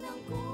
能孤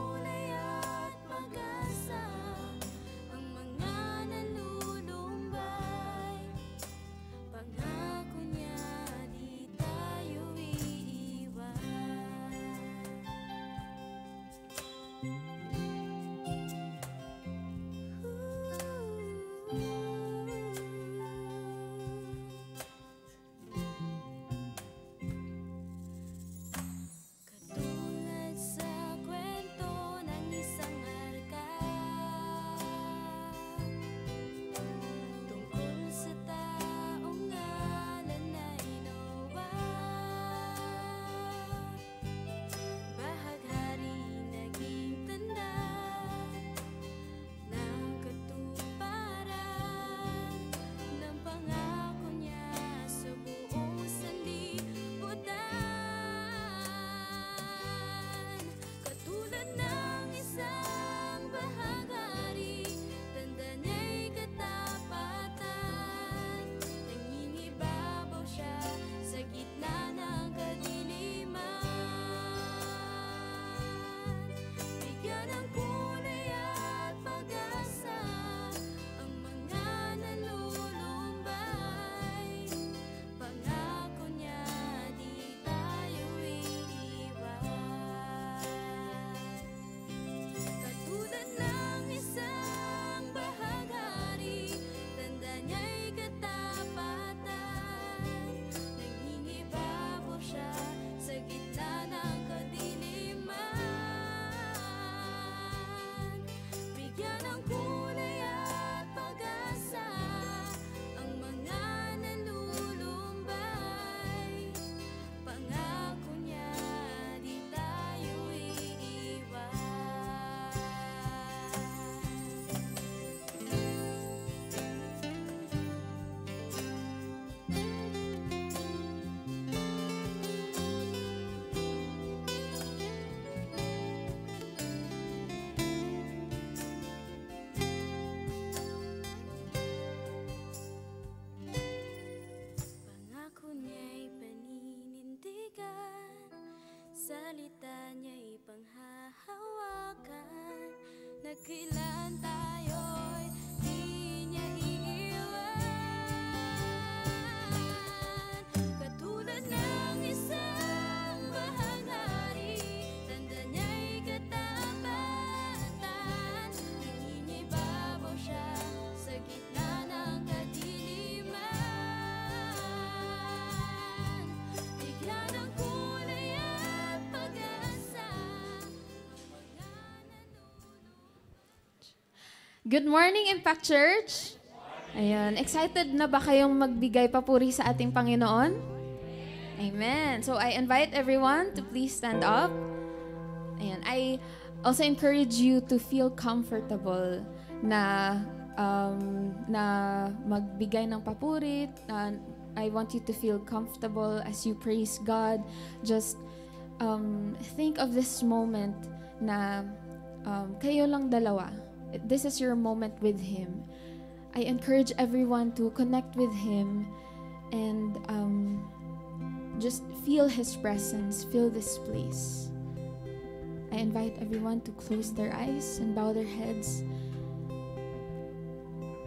Kila Good morning, Impact Church! Ayan, excited na ba kayong magbigay papuri sa ating Panginoon? Amen. So I invite everyone to please stand up. Ayan, I also encourage you to feel comfortable na um, na magbigay ng papuri. Uh, I want you to feel comfortable as you praise God. Just um, think of this moment na um, kayo lang dalawa. This is your moment with Him. I encourage everyone to connect with Him and um, just feel His presence, feel this place. I invite everyone to close their eyes and bow their heads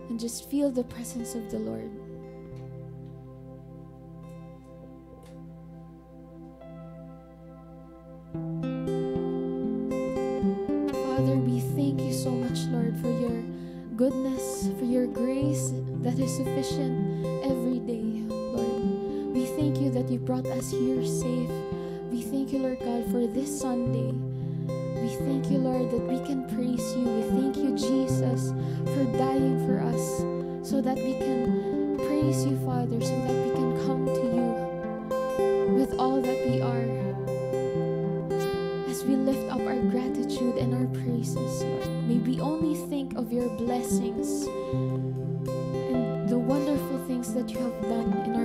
and just feel the presence of the Lord. Us here safe. We thank you, Lord God, for this Sunday. We thank you, Lord, that we can praise you. We thank you, Jesus, for dying for us so that we can praise you, Father, so that we can come to you with all that we are. As we lift up our gratitude and our praises, Lord, may we only think of your blessings and the wonderful things that you have done in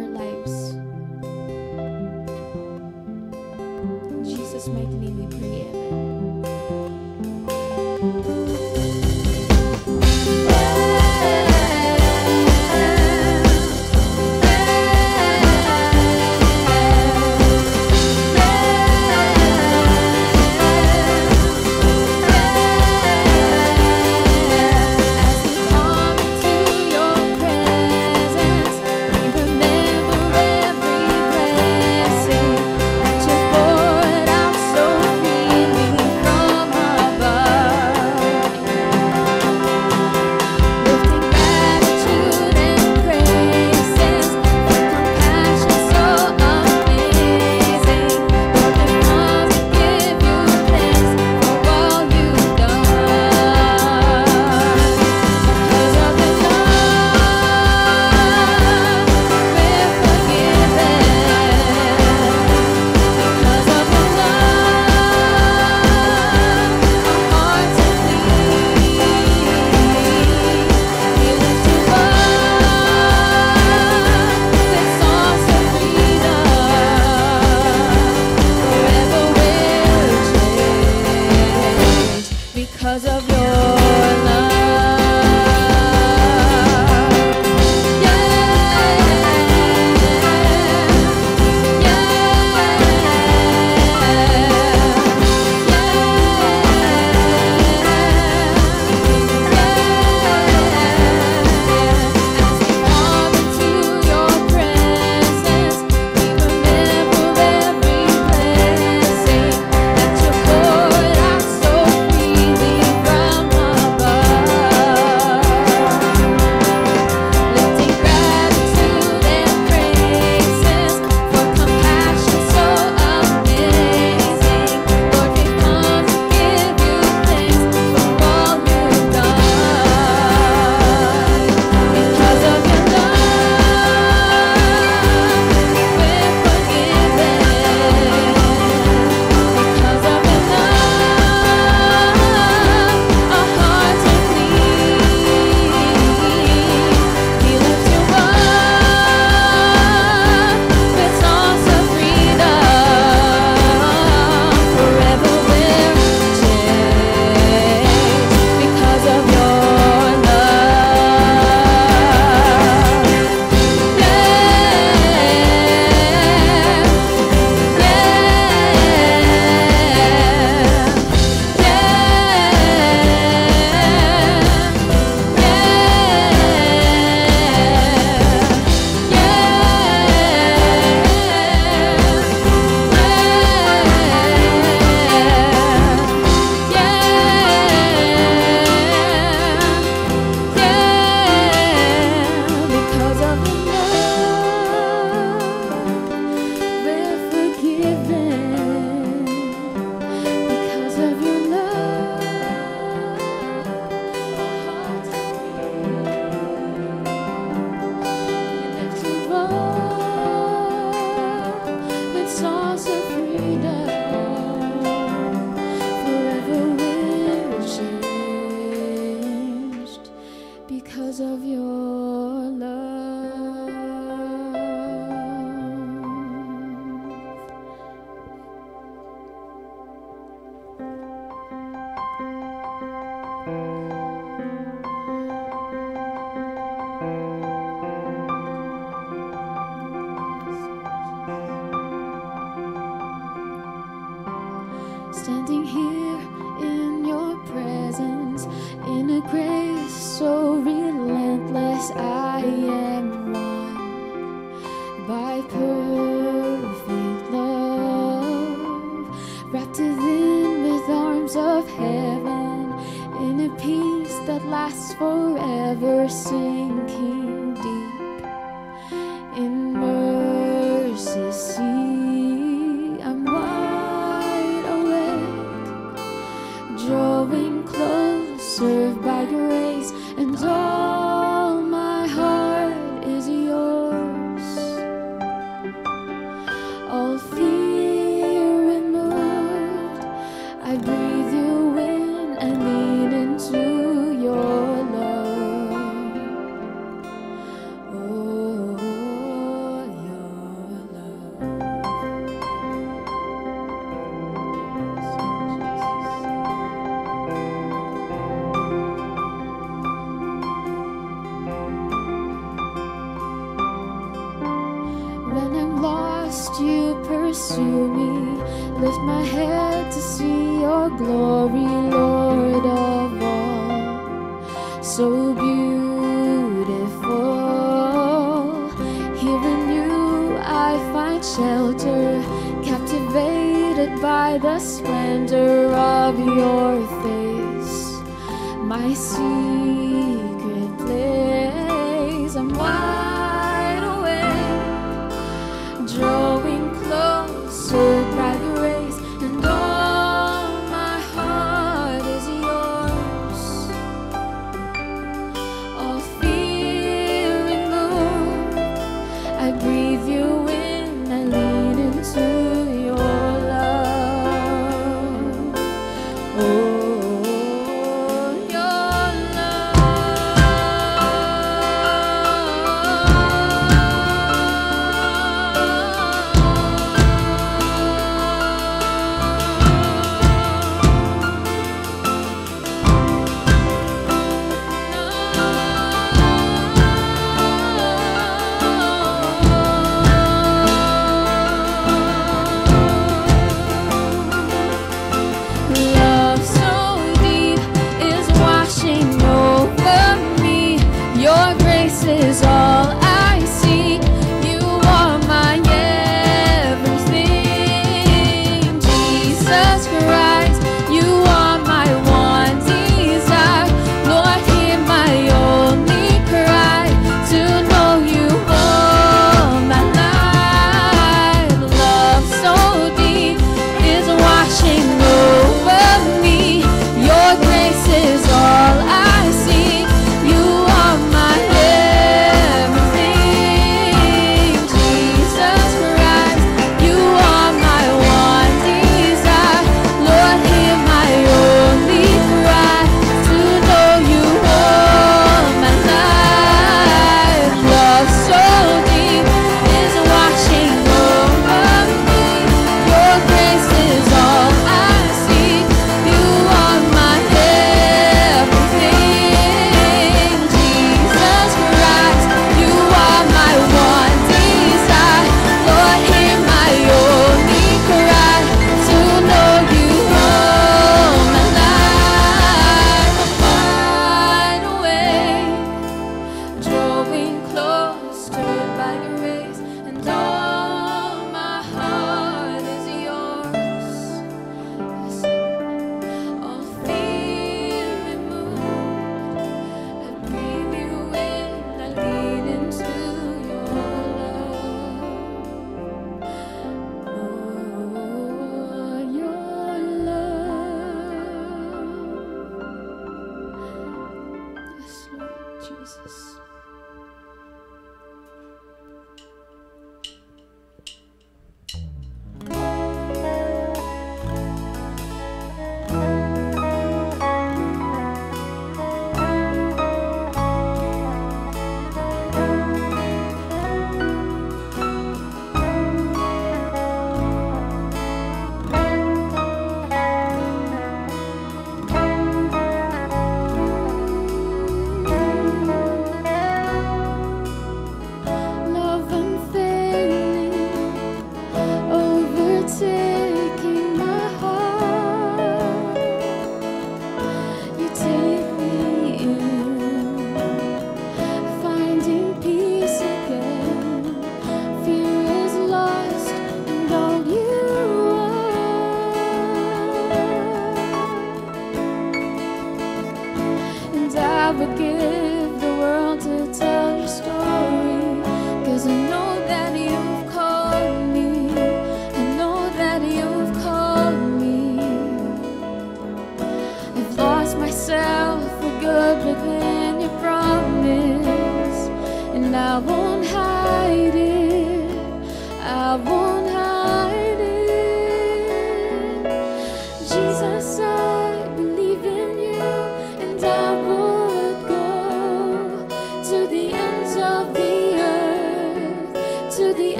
ever give.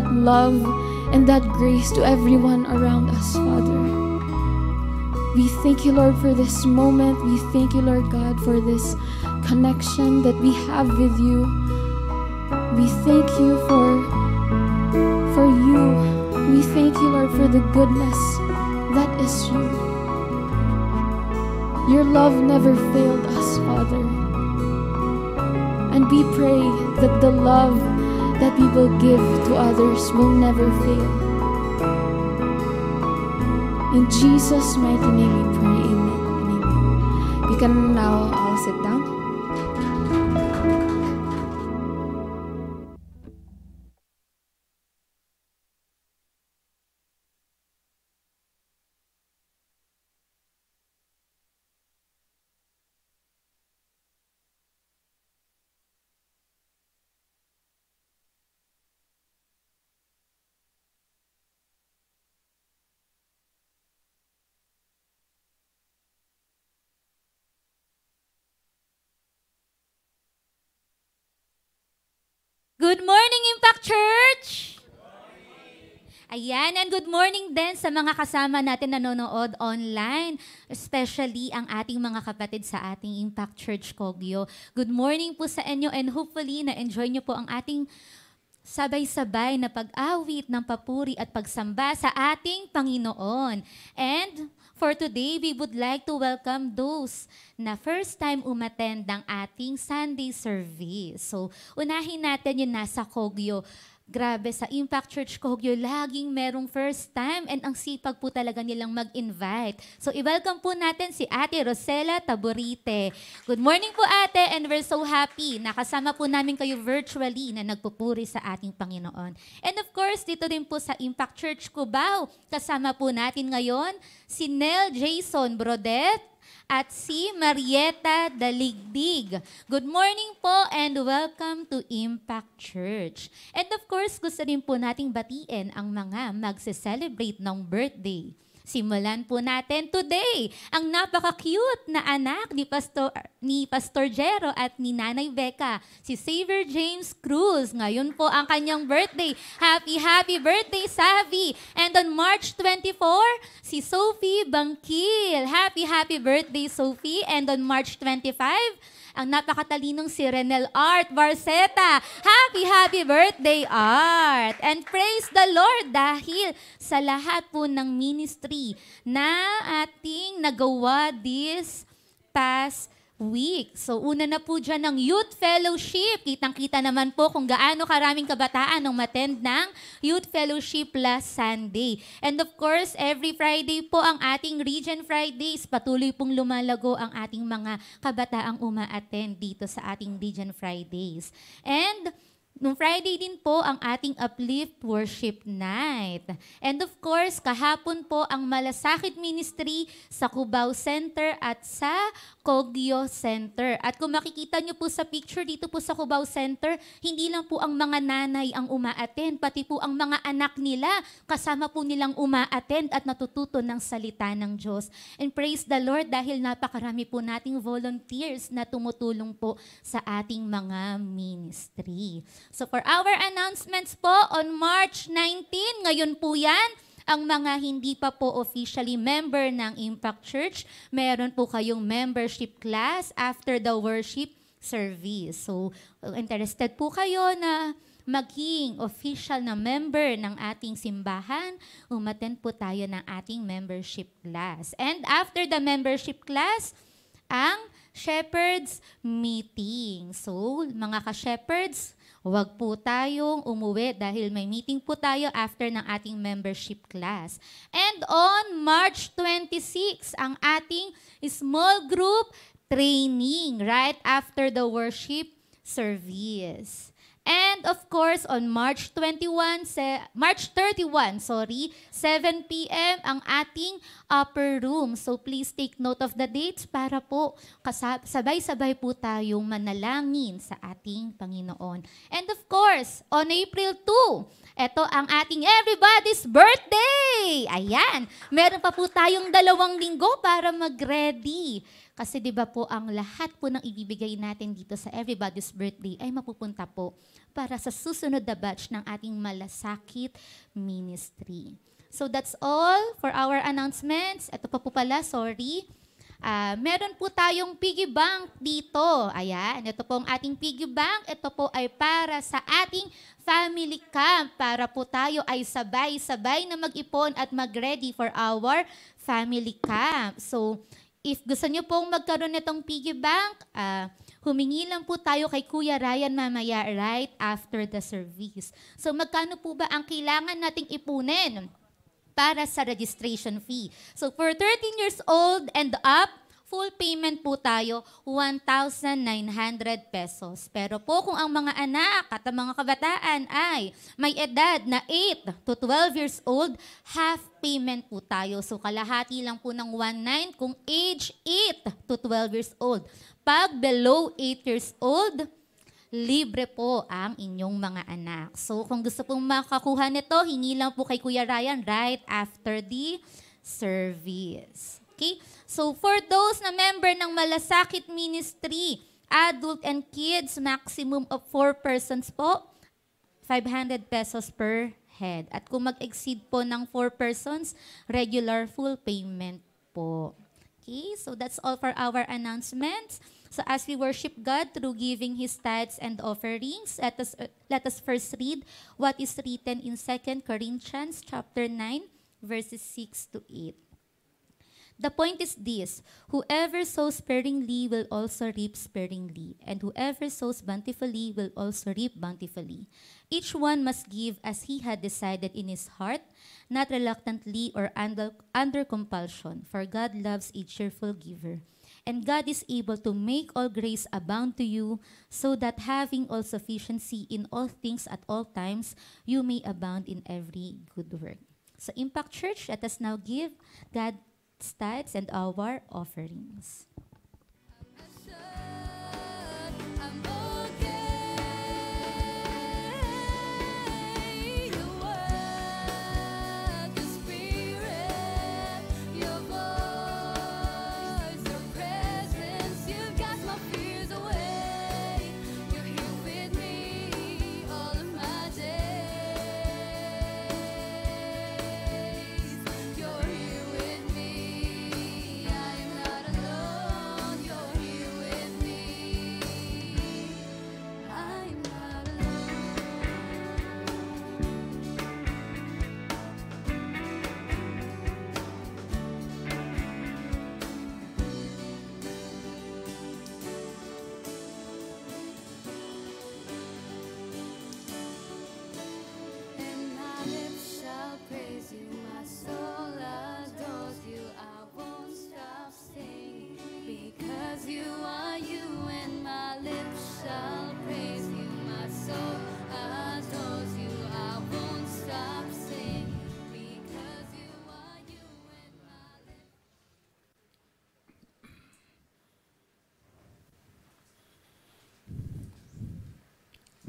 that love and that grace to everyone around us, Father. We thank you, Lord, for this moment. We thank you, Lord God, for this connection that we have with you. We thank you for, for you. We thank you, Lord, for the goodness that is you. Your love never failed us, Father. And we pray that the love that will give to others will never fail. In Jesus' mighty name we pray. Amen amen. We can now sa mga kasama natin nanonood online, especially ang ating mga kapatid sa ating Impact Church Kogyo. Good morning po sa inyo and hopefully na-enjoy nyo po ang ating sabay-sabay na pag-awit ng papuri at pagsamba sa ating Panginoon. And For today, we would like to welcome those na first time umattend ng ating Sunday service. So, unahin natin yung nasa Kogyo. Grabe, sa Impact Church Kogyo, laging merong first time and ang sipag po talaga nilang mag-invite. So, i-welcome po natin si Ate Rosela Taborite. Good morning po ate and we're so happy. Nakasama po namin kayo virtually na nagpupuri sa ating Panginoon. And of course, dito din po sa Impact Church Cubao, kasama po natin ngayon si Nel Jason Brodet, at si Marieta Daligdig. Good morning po and welcome to Impact Church. And of course, gusto rin po nating batiin ang mga magse-celebrate ng birthday. Simulan po natin today ang napaka-cute na anak ni Pastor, ni Pastor Jero at ni Nanay Becca, si Xavier James Cruz. Ngayon po ang kanyang birthday. Happy, happy birthday, Savi! And on March 24, si Sophie Bangkil. Happy, happy birthday, Sophie! And on March 25, ang napakatalinong si Renel Art Barceta. Happy, happy birthday, Art! And praise the Lord dahil sa lahat po ng ministry na ating nagawa this past week. So una na po dyan ng Youth Fellowship. Kitang-kita naman po kung gaano karaming kabataan ang matend ng Youth Fellowship last Sunday. And of course, every Friday po ang ating Region Fridays. Patuloy pong lumalago ang ating mga kabataang uma-attend dito sa ating Region Fridays. And Noong Friday din po ang ating Uplift Worship Night. And of course, kahapon po ang Malasakit Ministry sa Cubao Center at sa Kogyo Center. At kung makikita nyo po sa picture dito po sa Cubao Center, hindi lang po ang mga nanay ang uma-attend, pati po ang mga anak nila, kasama po nilang uma-attend at natututo ng salita ng Diyos. And praise the Lord dahil napakarami po nating volunteers na tumutulong po sa ating mga ministry. So for our announcements po, on March 19, ngayon po yan, ang mga hindi pa po officially member ng Impact Church, meron po kayong membership class after the worship service. So, interested po kayo na maging official na member ng ating simbahan, umaten po tayo ng ating membership class. And after the membership class, ang Shepherds Meeting. So, mga ka-shepherds, Huwag po tayong umuwi dahil may meeting po tayo after ng ating membership class. And on March 26, ang ating small group training right after the worship service. And of course, on March 21, se- March 31, sorry, 7 p.m. ang ating upper room. So please take note of the dates para po sabay-sabay po tayong manalangin sa ating Panginoon. And of course, on April 2, ito ang ating everybody's birthday! Ayan, meron pa po tayong dalawang linggo para mag-ready kasi 'di ba po ang lahat po ng ibibigay natin dito sa everybody's birthday ay mapupunta po para sa susunod na batch ng ating malasakit ministry. So that's all for our announcements. Ito pa po pala, sorry. Uh, meron po tayong piggy bank dito. Ayan, ito po ang ating piggy bank. Ito po ay para sa ating family camp para po tayo ay sabay-sabay na mag-ipon at mag-ready for our family camp. So, If gusto niyo pong magkaroon nitong piggy bank, ah, humingi lang po tayo kay Kuya Ryan mamaya right after the service. So magkano po ba ang kailangan nating ipunin para sa registration fee? So for 13 years old and up, full payment po tayo, 1,900 pesos. Pero po kung ang mga anak at ang mga kabataan ay may edad na 8 to 12 years old, half payment po tayo. So kalahati lang po ng 1,900 kung age 8 to 12 years old. Pag below 8 years old, libre po ang inyong mga anak. So kung gusto pong makakuha nito, hingi lang po kay Kuya Ryan right after the service. Okay? So for those na member ng Malasakit Ministry, adult and kids, maximum of 4 persons po, 500 pesos per head. At kung mag-exceed po ng 4 persons, regular full payment po. Okay, so that's all for our announcements. So as we worship God through giving His tithes and offerings, let us, uh, let us first read what is written in 2 Corinthians chapter 9, verses 6 to 8. The point is this whoever sows sparingly will also reap sparingly, and whoever sows bountifully will also reap bountifully. Each one must give as he had decided in his heart, not reluctantly or under, under compulsion, for God loves a cheerful giver. And God is able to make all grace abound to you, so that having all sufficiency in all things at all times, you may abound in every good work. So, Impact Church, let us now give God tithes and our offerings.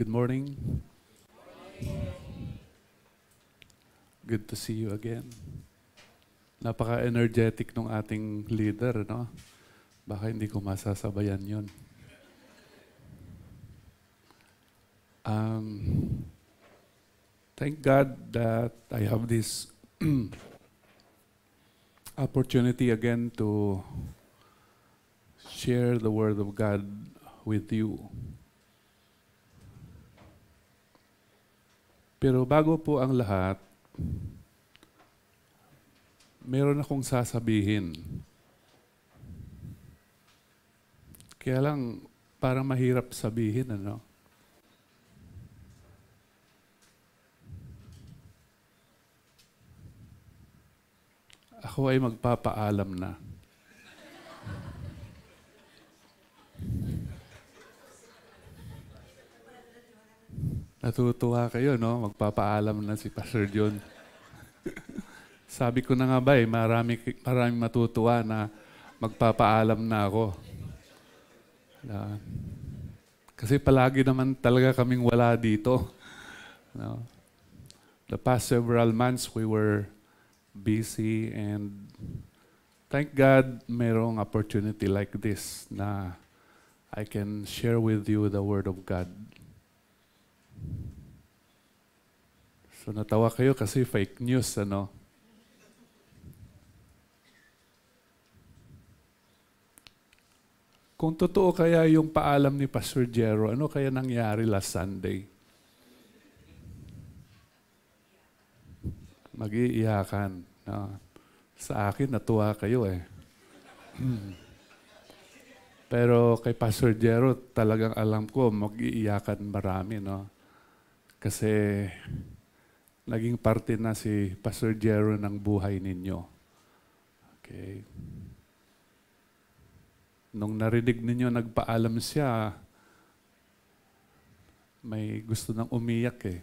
Good morning. Good to see you again. Napaka-energetic ng ating leader, no? Baka hindi ko masasabayan yun. Um, thank God that I have this opportunity again to share the Word of God with you. Pero bago po ang lahat, meron akong sasabihin. Kaya lang, parang mahirap sabihin, ano? Ako ay magpapaalam na. Natutuwa kayo, no? Magpapaalam na si Pastor John. Sabi ko na nga ba eh, marami, marami matutuwa na magpapaalam na ako. Na- kasi palagi naman talaga kaming wala dito. No? The past several months we were busy and thank God merong opportunity like this na I can share with you the Word of God. So natawa kayo kasi fake news, ano? Kung totoo kaya yung paalam ni Pastor Jero, ano kaya nangyari last Sunday? Mag-iiyakan. No? Sa akin, natuwa kayo eh. Pero kay Pastor Jero, talagang alam ko, mag-iiyakan marami, no? Kasi naging parte na si Pastor Jero ng buhay ninyo. Okay. Nung narinig ninyo, nagpaalam siya, may gusto nang umiyak eh.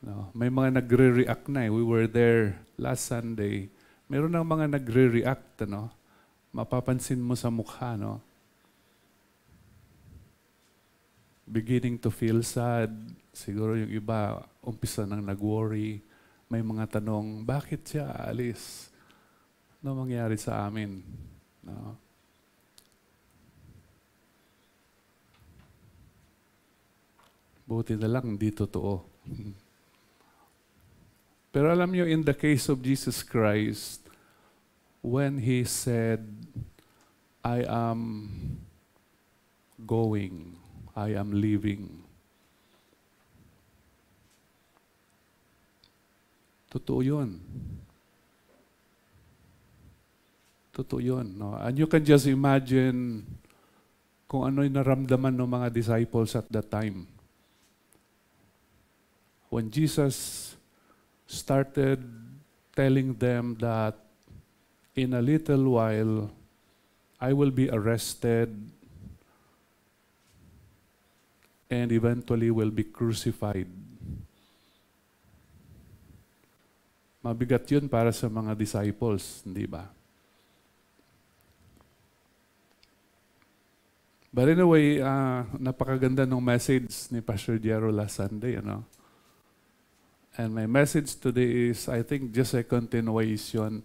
No? May mga nagre-react na eh. We were there last Sunday. Meron ng mga nagre-react, no? Mapapansin mo sa mukha, no? Beginning to feel sad. Siguro yung iba, umpisa nang nag-worry. May mga tanong, bakit siya alis? Ano mangyari sa amin? No? Buti na lang, hindi totoo. Pero alam niyo, in the case of Jesus Christ, when He said, I am going, I am leaving, totoo yun. Totoo yun. No? And you can just imagine kung ano yung naramdaman ng mga disciples at that time. When Jesus started telling them that in a little while I will be arrested and eventually will be crucified. Mabigat yun para sa mga disciples, hindi ba? But anyway, uh, napakaganda ng message ni Pastor Jero last Sunday, ano? And my message today is, I think, just a continuation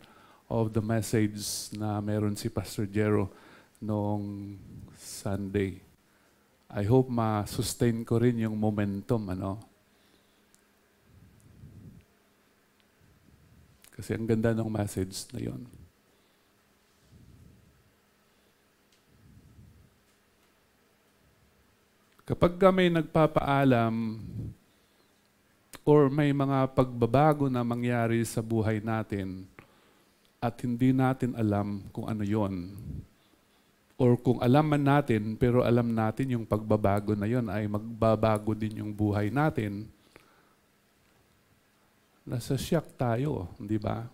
of the message na meron si Pastor Jero noong Sunday. I hope ma-sustain ko rin yung momentum, ano? Kasi ang ganda ng message na yon. Kapag ka may nagpapaalam or may mga pagbabago na mangyari sa buhay natin at hindi natin alam kung ano yon, or kung alam man natin pero alam natin yung pagbabago na yon ay magbabago din yung buhay natin, nasa shock tayo, di ba?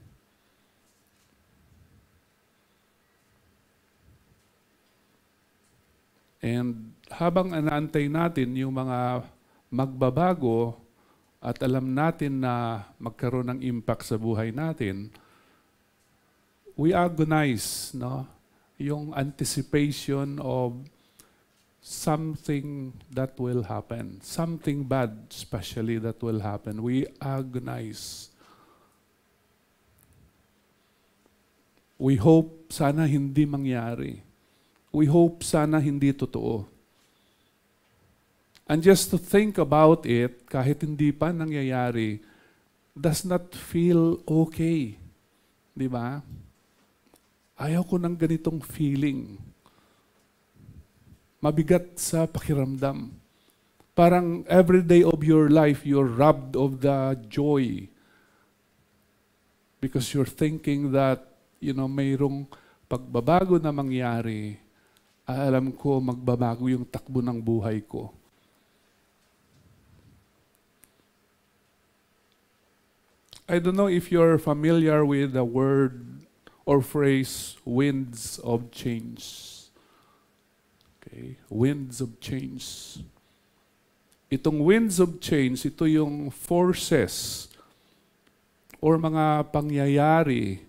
And habang anaantay natin yung mga magbabago at alam natin na magkaroon ng impact sa buhay natin, we agonize, no? Yung anticipation of something that will happen, something bad especially that will happen. We agonize. We hope sana hindi mangyari. We hope sana hindi totoo. And just to think about it, kahit hindi pa nangyayari, does not feel okay. Di ba? Ayaw ko ng ganitong feeling. Mabigat sa pakiramdam. Parang every day of your life, you're robbed of the joy. Because you're thinking that, you know, mayroong pagbabago na mangyari, alam ko magbabago yung takbo ng buhay ko. I don't know if you're familiar with the word or phrase winds of change. Okay, winds of change. Itong winds of change, ito yung forces or mga pangyayari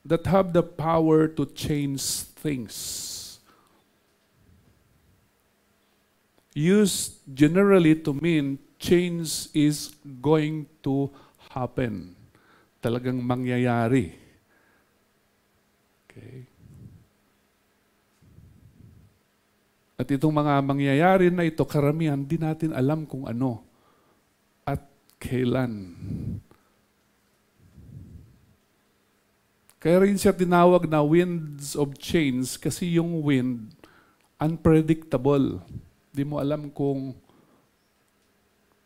that have the power to change things. Used generally to mean change is going to happen. Talagang mangyayari. Okay. At itong mga mangyayari na ito, karamihan, di natin alam kung ano at kailan. Kaya rin siya tinawag na winds of change kasi yung wind, unpredictable. Di mo alam kung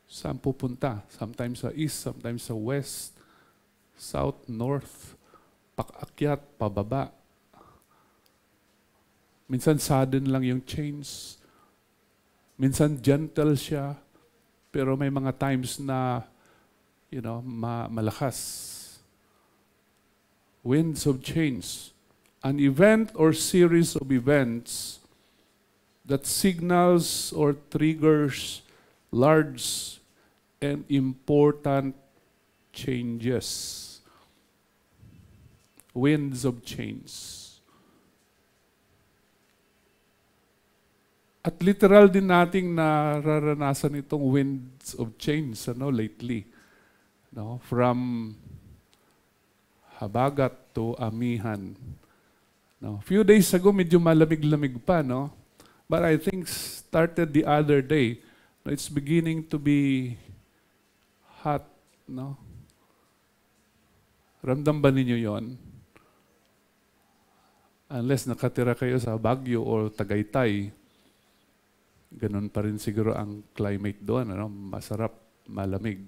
saan pupunta. Sometimes sa east, sometimes sa west, south, north, pakakyat, pababa. Minsan sudden lang yung change. Minsan gentle siya. Pero may mga times na, you know, ma- malakas. Winds of change. An event or series of events that signals or triggers large and important changes. Winds of change. At literal din nating nararanasan itong winds of change ano, lately. No? From Habagat to Amihan. No? Few days ago, medyo malamig-lamig pa, no? But I think started the other day. No, it's beginning to be hot, no? Ramdam ba ninyo yon? Unless nakatira kayo sa Baguio or Tagaytay, ganun pa rin siguro ang climate doon, ano? masarap, malamig.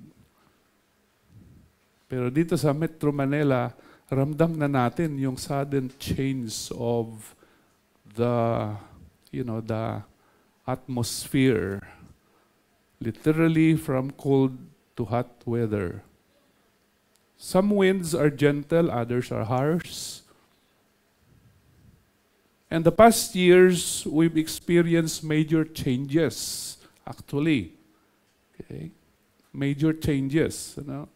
Pero dito sa Metro Manila, ramdam na natin yung sudden change of the, you know, the atmosphere. Literally from cold to hot weather. Some winds are gentle, others are harsh. And the past years, we've experienced major changes, actually. Okay? Major changes, you know?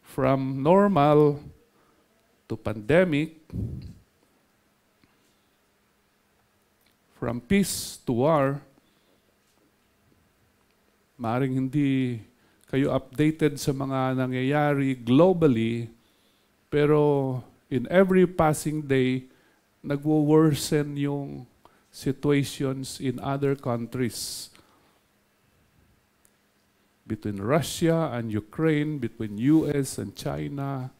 From normal to pandemic, from peace to war, maring hindi kayo updated sa mga nangyayari globally, pero in every passing day, nagwo-worsen yung situations in other countries. Between Russia and Ukraine, between US and China.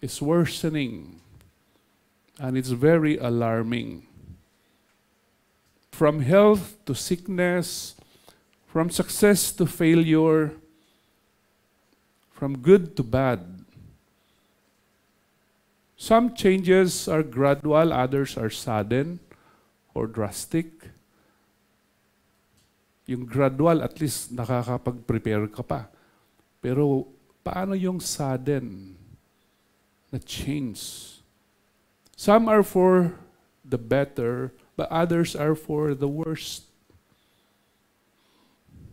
It's worsening and it's very alarming. From health to sickness, from success to failure, from good to bad. Some changes are gradual, others are sudden or drastic. Yung gradual, at least nakakapag-prepare ka pa. Pero paano yung sudden na change? Some are for the better, but others are for the worst.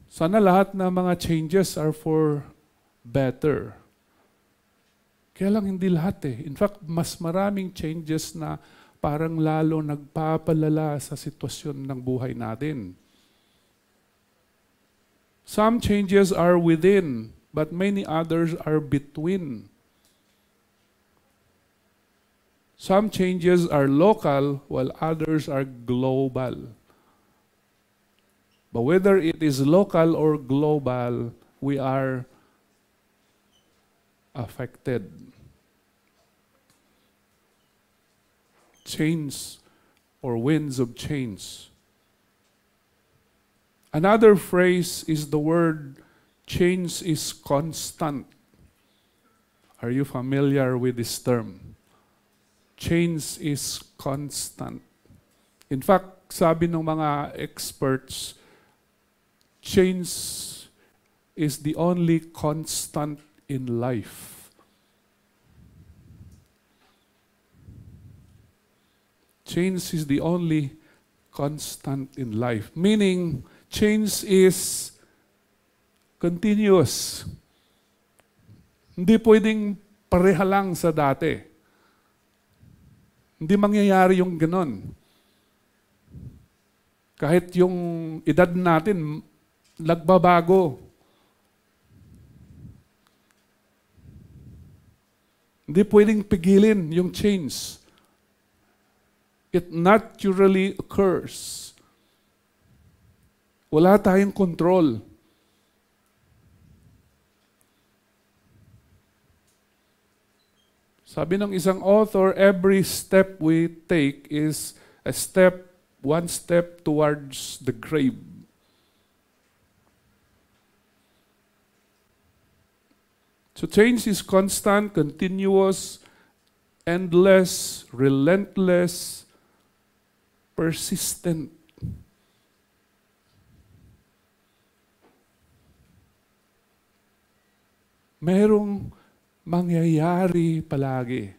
Sana lahat ng mga changes are for better. Kaya lang hindi lahat eh. In fact, mas maraming changes na parang lalo nagpapalala sa sitwasyon ng buhay natin. Some changes are within, but many others are between. Some changes are local, while others are global. But whether it is local or global, we are affected. Change or winds of change. Another phrase is the word change is constant. Are you familiar with this term? Change is constant. In fact, sabi ng mga experts, change is the only constant in life. Change is the only constant in life. Meaning, change is continuous. Hindi pwedeng pareha lang sa dati. Hindi mangyayari yung ganon. Kahit yung edad natin, nagbabago. Hindi pwedeng pigilin yung change. It naturally occurs. Wala tayong control. Sabi ng isang author, every step we take is a step, one step towards the grave. So change is constant, continuous, endless, relentless, persistent. Merong mangyayari palagi.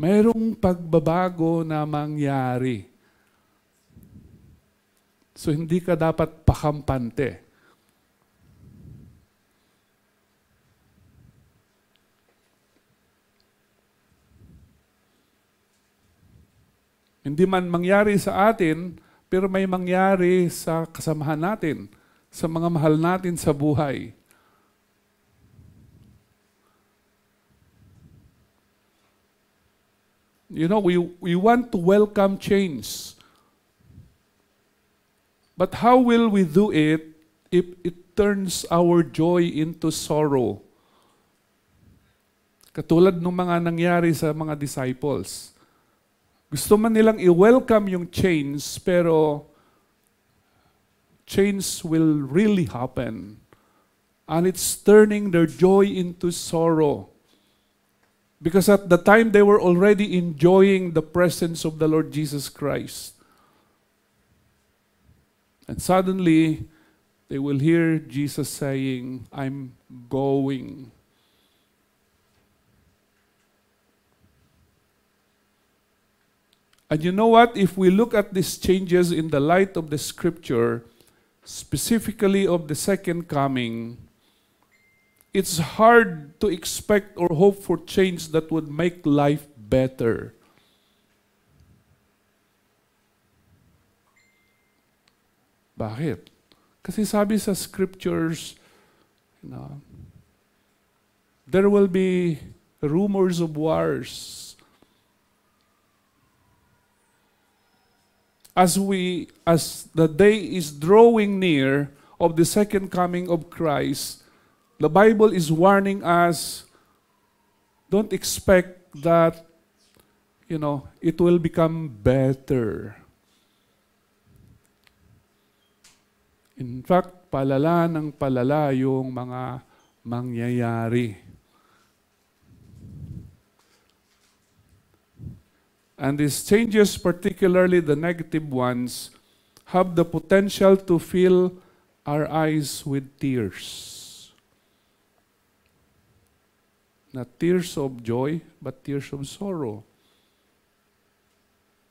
Merong pagbabago na mangyari. So hindi ka dapat pakampante. Hindi man mangyari sa atin, pero may mangyari sa kasamahan natin, sa mga mahal natin sa buhay. You know, we, we want to welcome change. But how will we do it if it turns our joy into sorrow? Katulad ng mga nangyari sa mga disciples. Gusto man nilang i-welcome yung change, pero change will really happen. And it's turning their joy into sorrow. Because at the time they were already enjoying the presence of the Lord Jesus Christ. And suddenly, they will hear Jesus saying, I'm going. And you know what? If we look at these changes in the light of the scripture, specifically of the second coming, it's hard to expect or hope for change that would make life better. Bakit? Kasi sabi sa scriptures, you know, there will be rumors of wars. As we as the day is drawing near of the second coming of Christ, the Bible is warning us don't expect that you know, it will become better. In fact, palala ng palala yung mga mangyayari. And these changes, particularly the negative ones, have the potential to fill our eyes with tears. Not tears of joy, but tears of sorrow.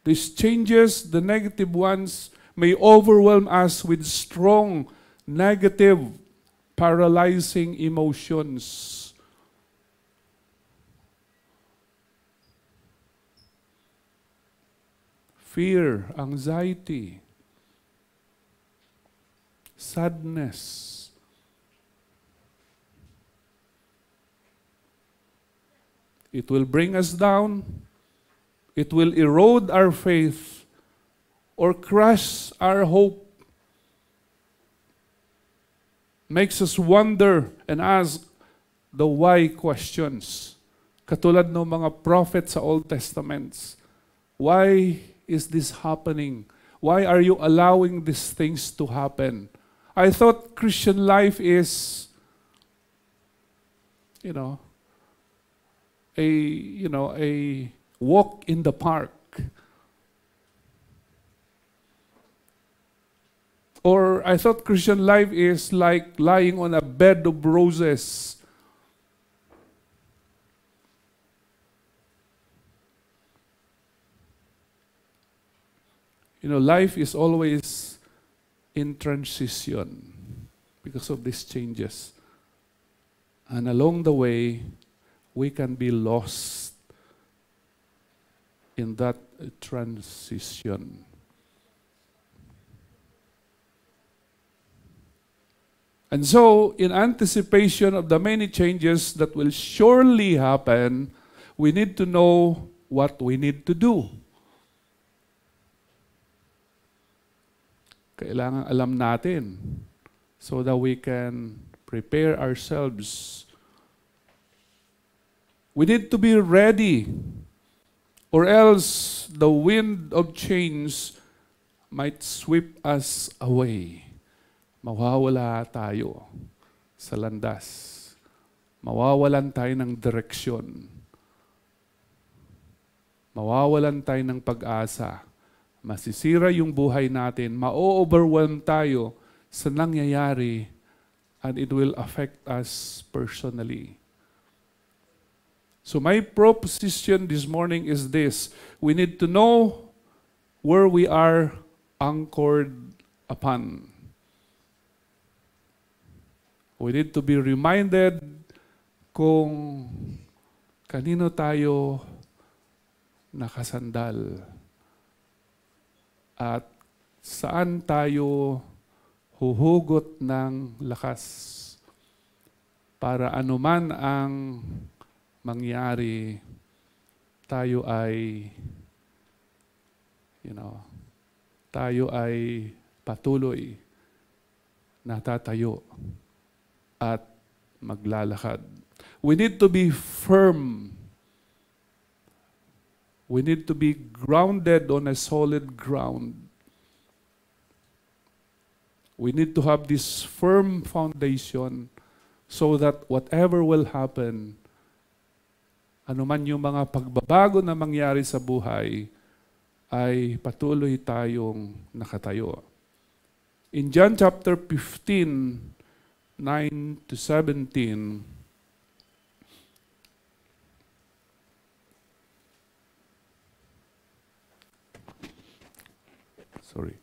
These changes, the negative ones, may overwhelm us with strong, negative, paralyzing emotions. Fear, anxiety, sadness. It will bring us down. It will erode our faith or crush our hope. Makes us wonder and ask the why questions. Katulad ng mga prophet sa Old Testaments. Why is this happening? Why are you allowing these things to happen? I thought Christian life is, you know, a you know a walk in the park. Or I thought Christian life is like lying on a bed of roses. You know, life is always in transition because of these changes. And along the way, we can be lost in that transition. And so, in anticipation of the many changes that will surely happen, we need to know what we need to do. Kailangan alam natin so that we can prepare ourselves. We need to be ready or else the wind of change might sweep us away. Mawawala tayo sa landas. Mawawalan tayo ng direksyon. mawawalan tayo ng pag-asa, masisira yung buhay natin, ma-overwhelm tayo sa nangyayari, and it will affect us personally. So my proposition this morning is this. We need to know where we are anchored upon. We need to be reminded kung kanino tayo nakasandal at saan tayo huhugot ng lakas para anuman ang mangyari, tayo ay, you know, tayo ay patuloy natatayo at maglalakad. We need to be firm. We need to be grounded on a solid ground. We need to have this firm foundation so that whatever will happen, ano man yung mga pagbabago na mangyari sa buhay, ay patuloy tayong nakatayo. In John chapter 15, 9 to 17, sorry.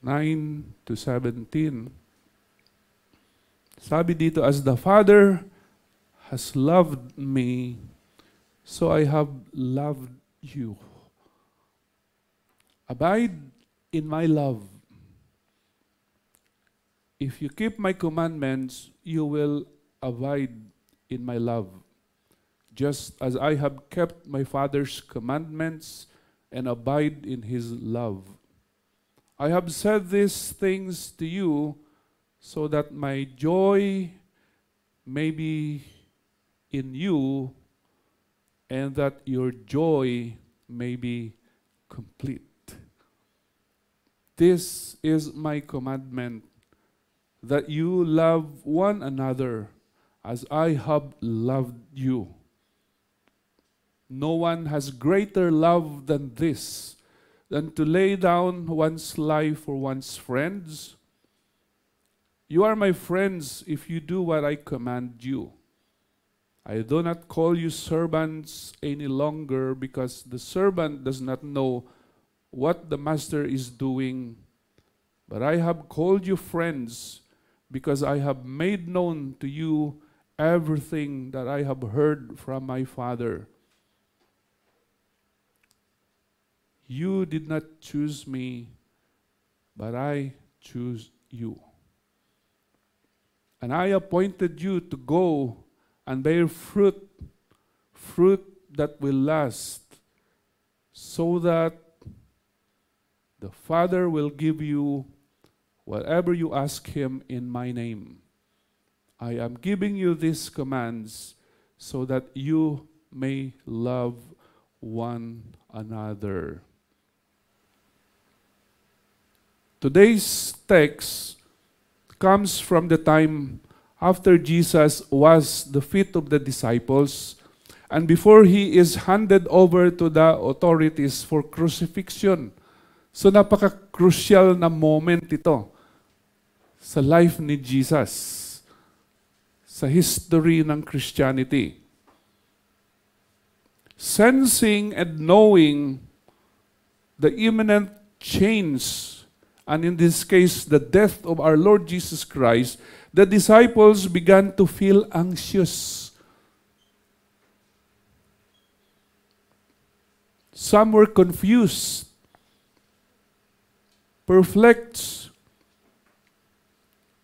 Nine to seventeen. Sabi dito, as the Father has loved me, so I have loved you. Abide in my love. If you keep my commandments, you will abide in my love. Just as I have kept my Father's commandments and abide in his love. I have said these things to you so that my joy may be in you and that your joy may be complete. This is my commandment that you love one another as I have loved you. No one has greater love than this, than to lay down one's life for one's friends. You are my friends if you do what I command you. I do not call you servants any longer because the servant does not know what the master is doing. But I have called you friends because I have made known to you everything that I have heard from my Father. You did not choose me, but I choose you. And I appointed you to go and bear fruit, fruit that will last, so that the Father will give you whatever you ask Him in my name. I am giving you these commands so that you may love one another. Today's text comes from the time after Jesus was the feet of the disciples and before he is handed over to the authorities for crucifixion. So napaka-crucial na moment ito sa life ni Jesus, sa history ng Christianity. Sensing and knowing the imminent change and in this case, the death of our Lord Jesus Christ, the disciples began to feel anxious. Some were confused, perplexed,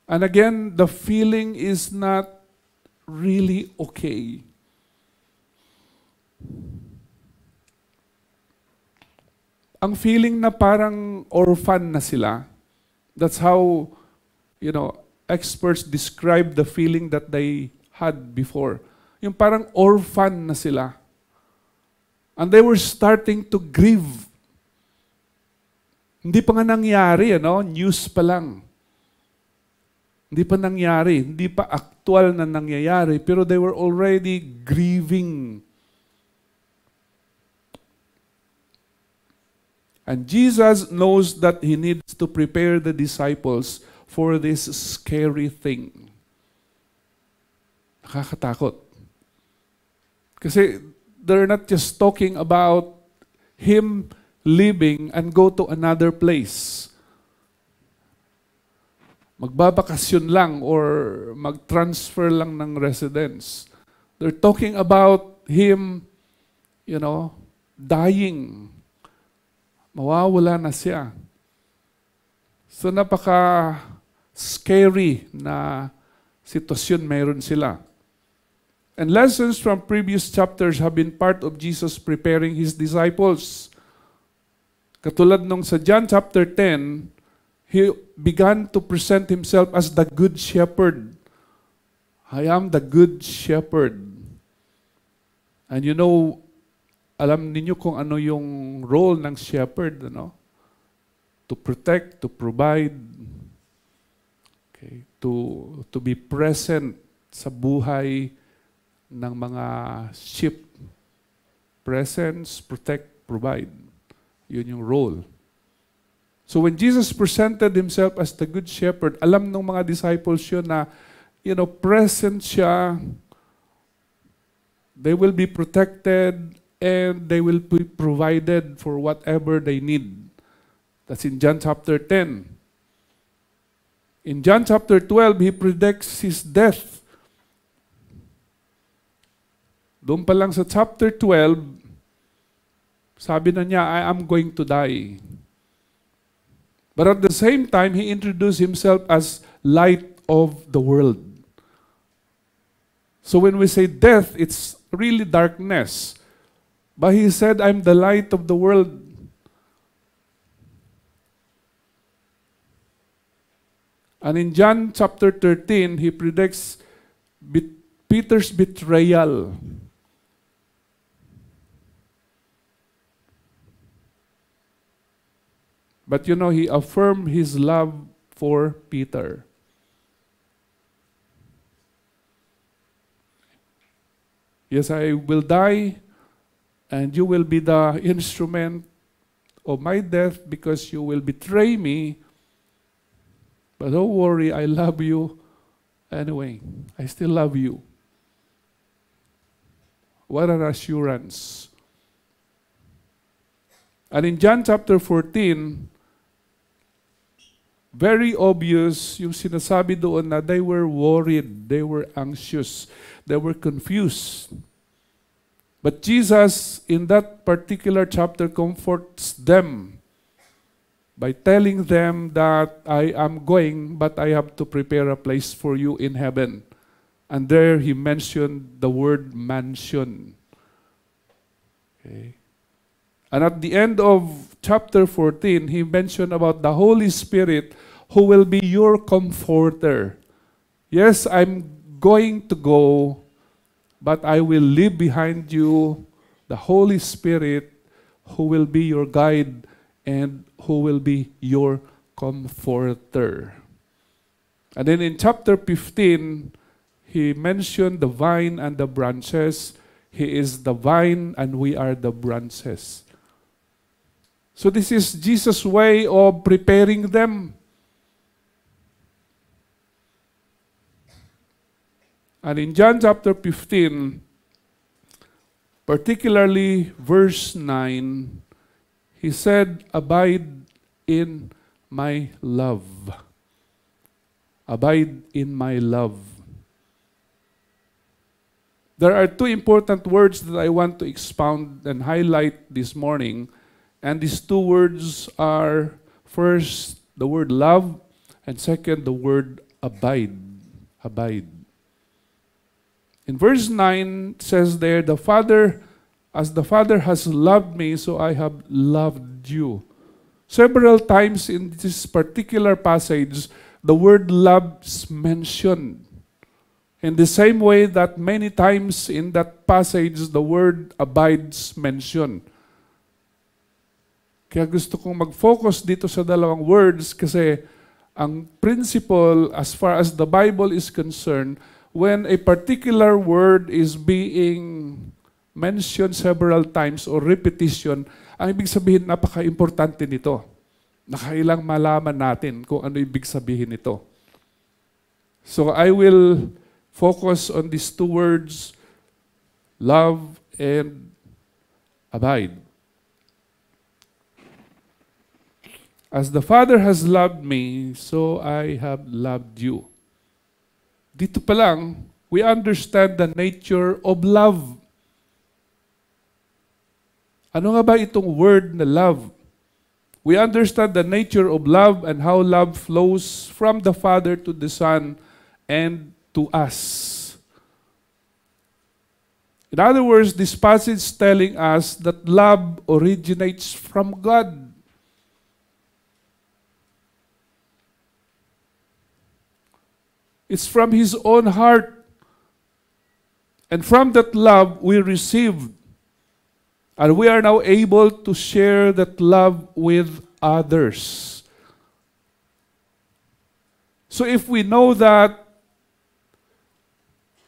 and again, the feeling is not really okay. Ang feeling na parang orphan na sila. That's how, you know, experts describe the feeling that they had before. Yung parang orphan na sila. And they were starting to grieve. Hindi pa nga nangyari, ano? News pa lang. Hindi pa nangyari, hindi pa aktual na nangyayari, pero they were already grieving. And Jesus knows that He needs to prepare the disciples for this scary thing. Nakakatakot. Kasi they're not just talking about Him leaving and go to another place magbabakasyon lang or mag-transfer lang ng residence. They're talking about him, you know, dying. Mawawala na siya. So napaka scary na sitwasyon meron sila. And lessons from previous chapters have been part of Jesus preparing His disciples. Katulad nung sa John chapter 10, he began to present himself as the good shepherd. I am the good shepherd. And you know, alam ninyo kung ano yung role ng shepherd, ano? To protect, to provide, okay, to to be present sa buhay ng mga sheep. Presence, protect, provide. Yun yung role. So when Jesus presented himself as the good shepherd, alam ng mga disciples yun na, you know, present siya, they will be protected, and they will be provided for whatever they need. That's in John chapter 10. In John chapter 12, he predicts his death. Doon pa lang sa chapter 12, sabi na niya, I am going to die. But at the same time, he introduced himself as light of the world. So when we say death, it's really darkness. But he said, I'm the light of the world. And in John chapter 13, he predicts Peter's betrayal. But you know, he affirmed his love for Peter. Yes, I will die, and you will be the instrument of my death because you will betray me. But don't worry, I love you anyway. I still love you. What an assurance. And in John chapter 14, very obvious yung sinasabi doon na they were worried, they were anxious, they were confused. But Jesus, in that particular chapter, comforts them by telling them that I am going, but I have to prepare a place for you in heaven. And there he mentioned the word mansion. Okay. And at the end of chapter 14, he mentioned about the Holy Spirit who will be your comforter. Yes, I'm going to go, but I will leave behind you the Holy Spirit who will be your guide and who will be your comforter. And then in chapter 15, he mentioned the vine and the branches. He is the vine and we are the branches. So this is Jesus' way of preparing them. And in John chapter 15, particularly verse 9, he said, Abide in my love. Abide in my love. There are two important words that I want to expound and highlight this morning. And these two words are first the word love, and second the word abide. Abide. In verse 9 says there, the Father, as the Father has loved me, so I have loved you. Several times in this particular passage, the word love is mentioned. In the same way that many times in that passage, the word abides mentioned. Kaya gusto kong mag-focus dito sa dalawang words kasi ang principle as far as the Bible is concerned, when a particular word is being mentioned several times or repetition, ang ibig sabihin napaka-importante nito. Nakailang malaman natin kung ano ibig sabihin nito. So I will focus on these two words, love and abide. As the Father has loved me, so I have loved you. Dito pa lang, we understand the nature of love. Ano nga ba itong word na love? We understand the nature of love and how love flows from the Father to the Son and to us. In other words, this passage telling us that love originates from God. It's from His own heart. And from that love we received. And we are now able to share that love with others. So if we know that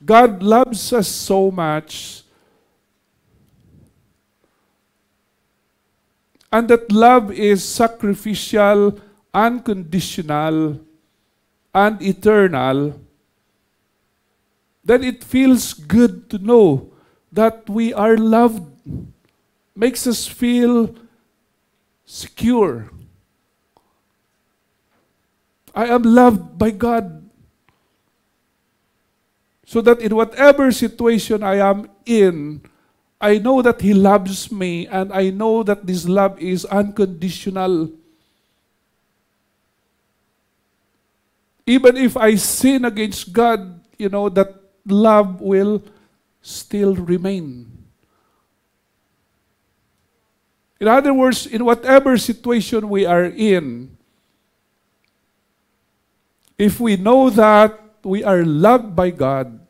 God loves us so much, and that love is sacrificial, unconditional, and eternal, then it feels good to know that we are loved. Makes us feel secure. I am loved by God. So that in whatever situation I am in, I know that He loves me and I know that this love is unconditional. Even if I sin against God, you know, that love will still remain. In other words, in whatever situation we are in, if we know that we are loved by God,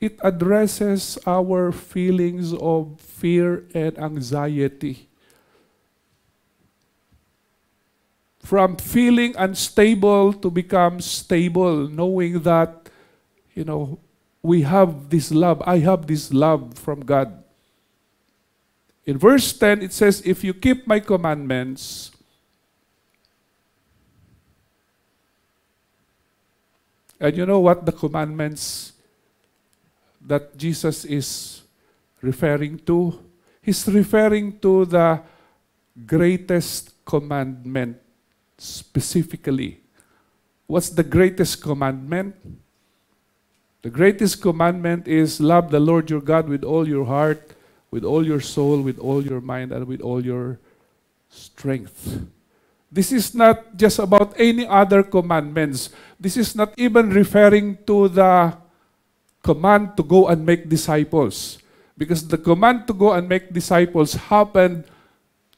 it addresses our feelings of fear and anxiety. From feeling unstable to become stable, knowing that, you know, we have this love. I have this love from God. In verse 10, it says, If you keep my commandments, and you know what the commandments that Jesus is referring to? He's referring to the greatest commandment specifically. What's the greatest commandment? The greatest commandment is love the Lord your God with all your heart, with all your soul, with all your mind, and with all your strength. This is not just about any other commandments. This is not even referring to the command to go and make disciples. Because the command to go and make disciples happened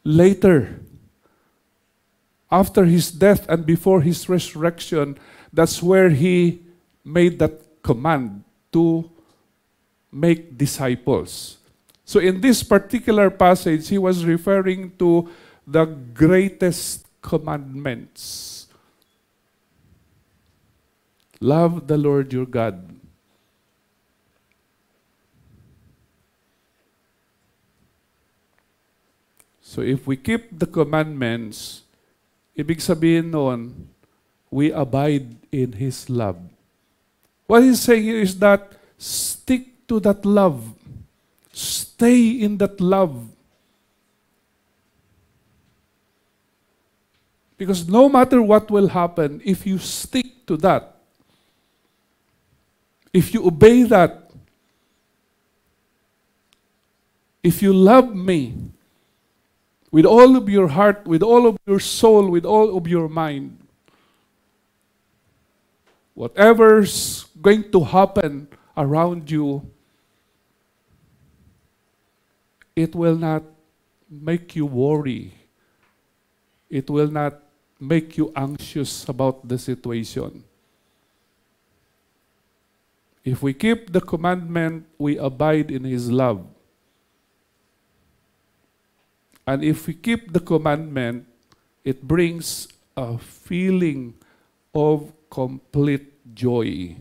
later. After his death and before his resurrection, that's where he made that command to make disciples. So in this particular passage, he was referring to the greatest commandments. Love the Lord your God. So if we keep the commandments, ibig sabihin noon, we abide in His love. What He's saying here is that stick to that love. Stay in that love. Because no matter what will happen, if you stick to that, if you obey that, if you love me with all of your heart, with all of your soul, with all of your mind, whatever's going to happen around you, it will not make you worry. It will not make you anxious about the situation. If we keep the commandment, we abide in His love. And if we keep the commandment, it brings a feeling of complete joy.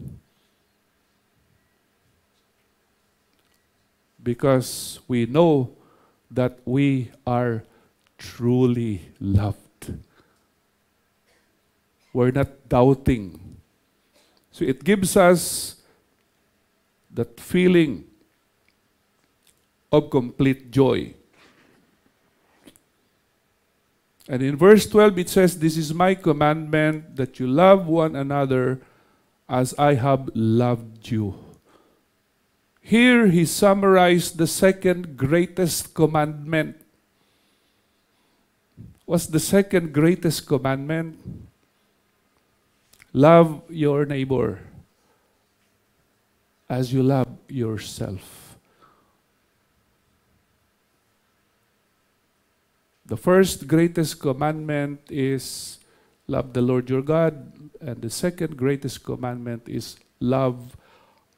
Because we know that we are truly loved. We're not doubting. So it gives us that feeling of complete joy. And in verse 12, it says, This is my commandment that you love one another as I have loved you. Here he summarized the second greatest commandment. What's the second greatest commandment? Love your neighbor as you love yourself. The first greatest commandment is love the Lord your God, and the second greatest commandment is love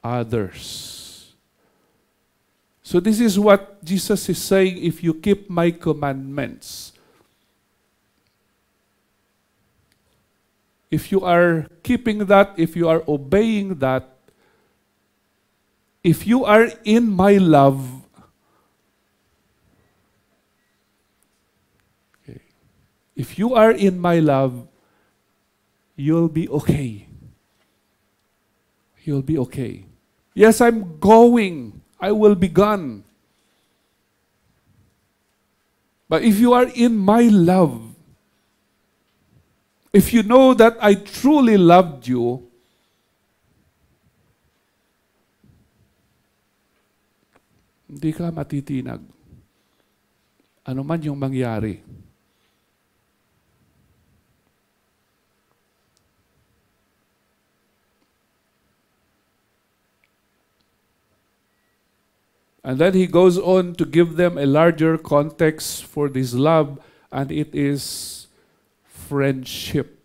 others. So, this is what Jesus is saying if you keep my commandments. If you are keeping that, if you are obeying that, if you are in my love, if you are in my love, you'll be okay. You'll be okay. Yes, I'm going. I will be gone. But if you are in my love, if you know that I truly loved you, hindi ka matitinag. Ano man yung mangyari. And then he goes on to give them a larger context for this love, and it is friendship.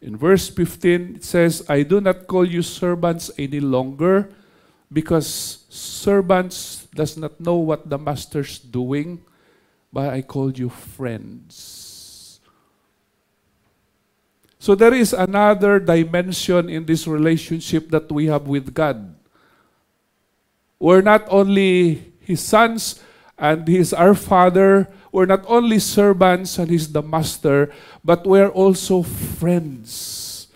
In verse 15, it says, I do not call you servants any longer, because servants does not know what the master's doing, but I called you friends. So there is another dimension in this relationship that we have with God. We're not only His sons and He's our Father, we're not only servants and He's the Master, but we're also friends.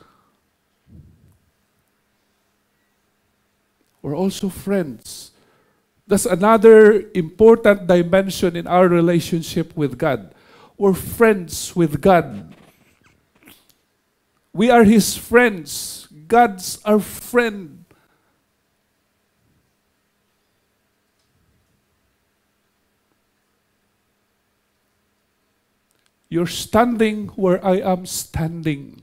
We're also friends. That's another important dimension in our relationship with God. We're friends with God. We are His friends. God's our friend. You're standing where I am standing.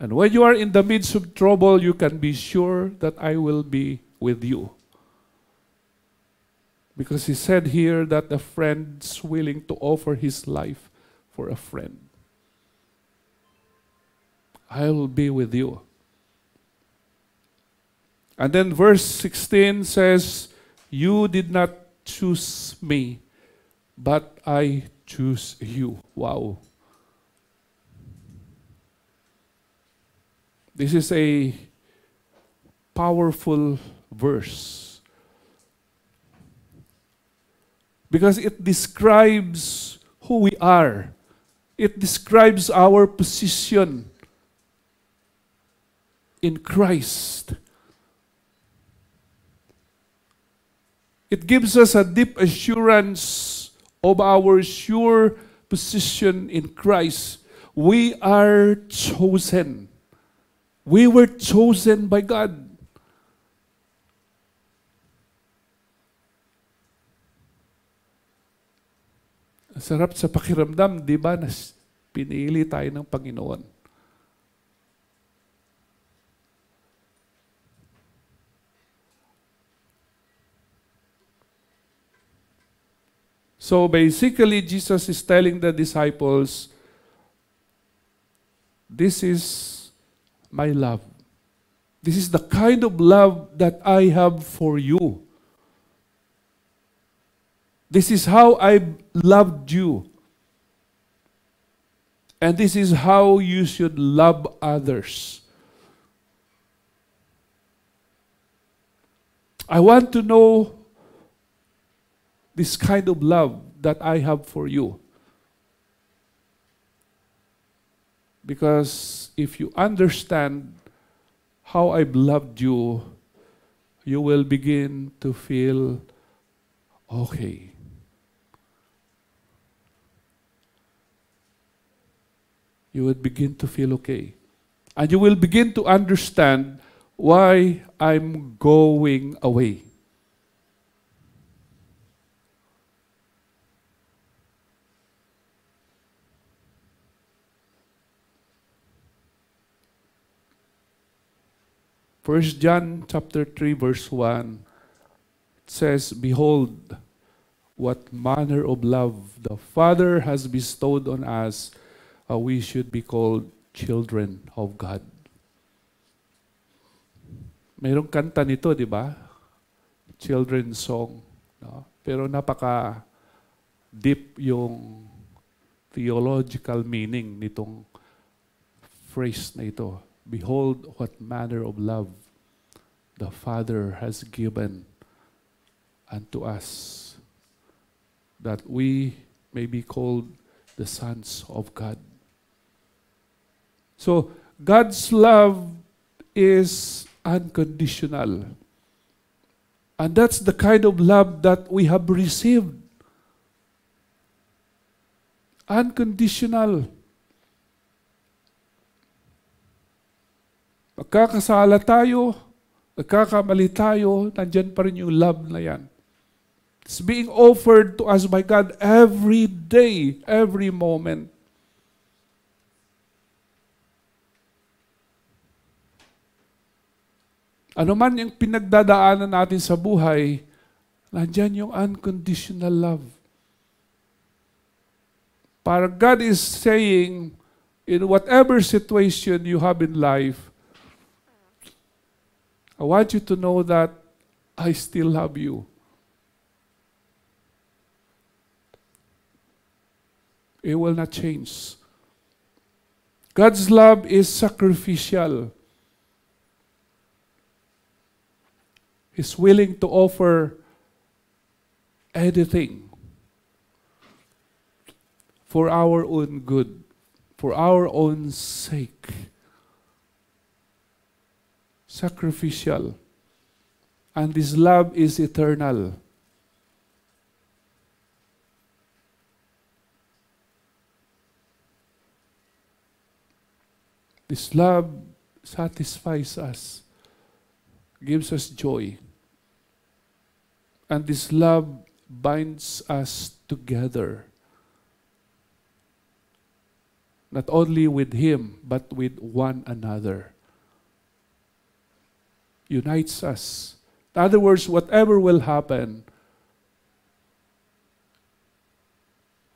And when you are in the midst of trouble, you can be sure that I will be with you. Because he said here that a friend's willing to offer his life for a friend. I will be with you. And then verse 16 says, You did not choose me, but I choose you. Wow. This is a powerful verse because it describes who we are, it describes our position in Christ. It gives us a deep assurance of our sure position in Christ. We are chosen. We were chosen by God. Sarap sa pakiramdam, di ba, na pinili tayo ng Panginoon. So basically, Jesus is telling the disciples, This is my love. This is the kind of love that I have for you. This is how I loved you. And this is how you should love others. I want to know this kind of love that I have for you. Because if you understand how I've loved you, you will begin to feel okay. You will begin to feel okay. And you will begin to understand why I'm going away. First John chapter 3 verse 1 it says behold what manner of love the father has bestowed on us uh, we should be called children of God. Mayroong kanta nito, di ba? Children's song. No? Pero napaka deep yung theological meaning nitong phrase na ito. Behold what manner of love the Father has given unto us that we may be called the sons of God. So, God's love is unconditional. And that's the kind of love that we have received. Unconditional. Magkakasala tayo, nagkakamali tayo, nandyan pa rin yung love na yan. It's being offered to us by God every day, every moment. Ano man yung pinagdadaanan natin sa buhay, nandyan yung unconditional love. Para God is saying, in whatever situation you have in life, I want you to know that I still love you. It will not change. God's love is sacrificial. He's willing to offer anything for our own good, for our own sake. Sacrificial. And this love is eternal. This love satisfies us, gives us joy. And this love binds us together. Not only with Him, but with one another. Unites us. In other words, whatever will happen,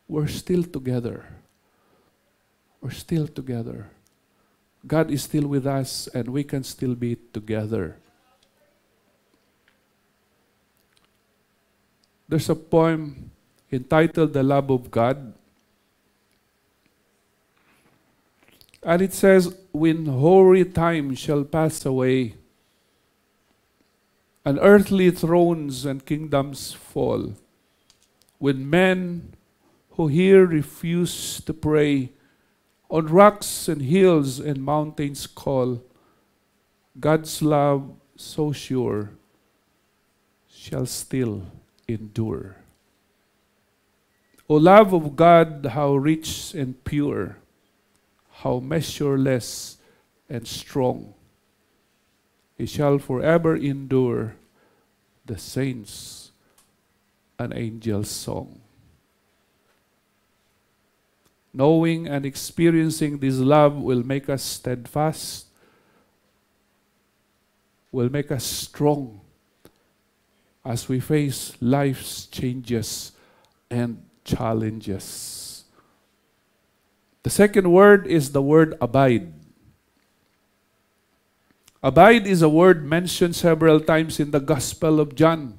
we're still together. We're still together. God is still with us, and we can still be together. There's a poem entitled The Love of God. And it says, When hoary time shall pass away, and earthly thrones and kingdoms fall, when men who here refuse to pray, on rocks and hills and mountains call, God's love so sure shall still endure. O love of God, how rich and pure, how measureless and strong. He shall forever endure the saints' an angels' song. Knowing and experiencing this love will make us steadfast, will make us strong as we face life's changes and challenges. The second word is the word abide. Abide is a word mentioned several times in the Gospel of John.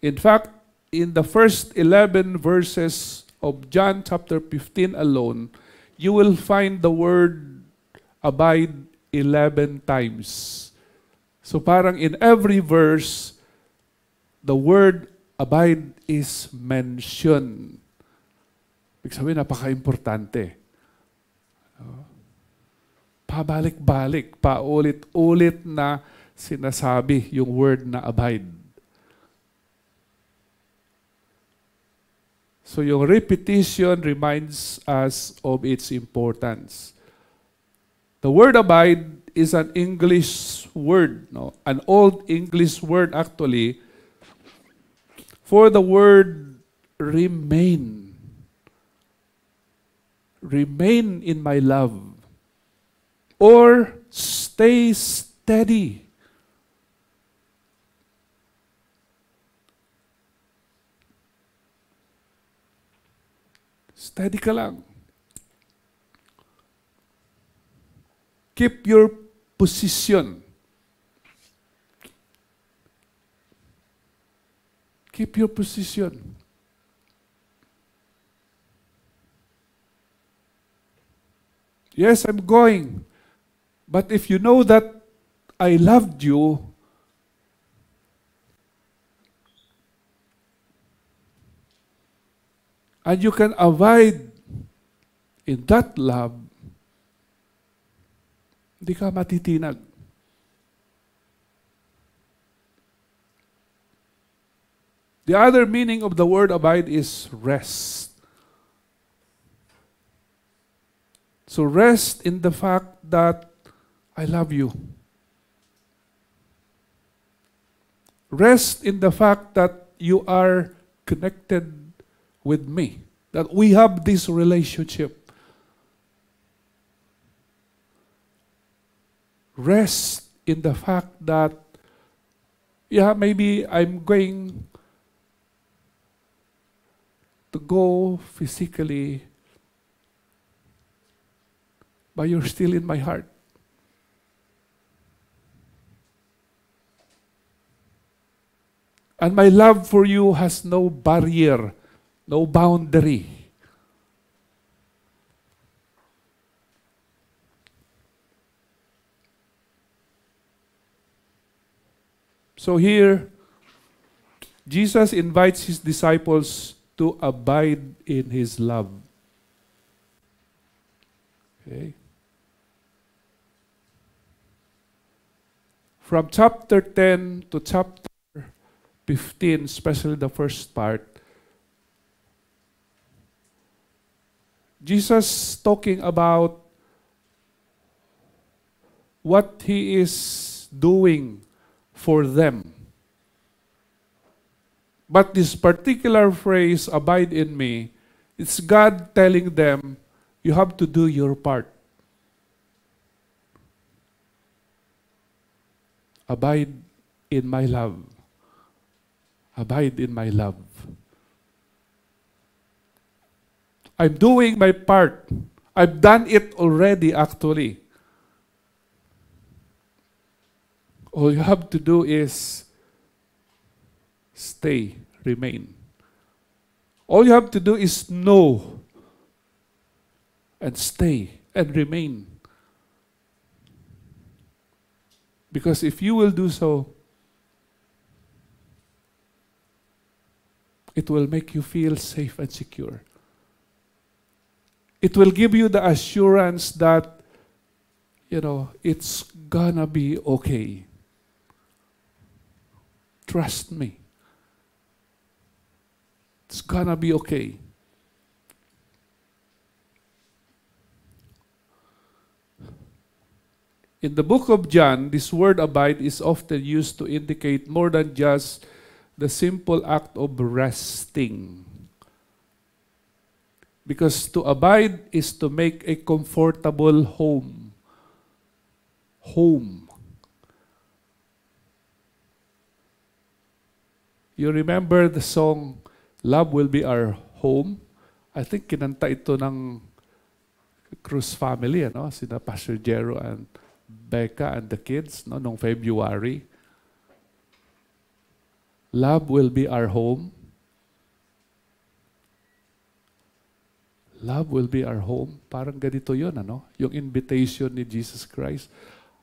In fact, in the first 11 verses of John chapter 15 alone, you will find the word abide 11 times. So parang in every verse, the word abide is mentioned. Ibig sabihin, napaka-importante. Pabalik-balik, paulit-ulit na sinasabi yung word na abide. So yung repetition reminds us of its importance. The word abide is an English word, no? an old English word actually, for the word remain. Remain in my love. Or stay steady. Steady ka lang. Keep your position. Keep your position. Yes, I'm going. But if you know that I loved you, and you can abide in that love, hindi ka matitinag. The other meaning of the word abide is rest. So rest in the fact that I love you. Rest in the fact that you are connected with me, that we have this relationship. Rest in the fact that, yeah, maybe I'm going to go physically, but you're still in my heart. And my love for you has no barrier, no boundary. So here, Jesus invites his disciples to abide in his love. Okay? From chapter 10 to chapter 15, especially the first part, Jesus talking about what he is doing for them. But this particular phrase, abide in me, it's God telling them, you have to do your part. Abide in my love. Abide in my love. I'm doing my part. I've done it already, actually. All you have to do is stay, remain. All you have to do is know and stay and remain. Because if you will do so, it will make you feel safe and secure. It will give you the assurance that, you know, it's gonna be okay. Trust me. It's gonna be okay. In the book of John, this word abide is often used to indicate more than just the simple act of resting. Because to abide is to make a comfortable home. Home. You remember the song, Love Will Be Our Home? I think kinanta ito ng Cruz family, ano? Sina Pastor Jero and Becca and the kids, no? Nung February. Love will be our home. Love will be our home. Parang ganito yun, ano? Yung invitation ni Jesus Christ.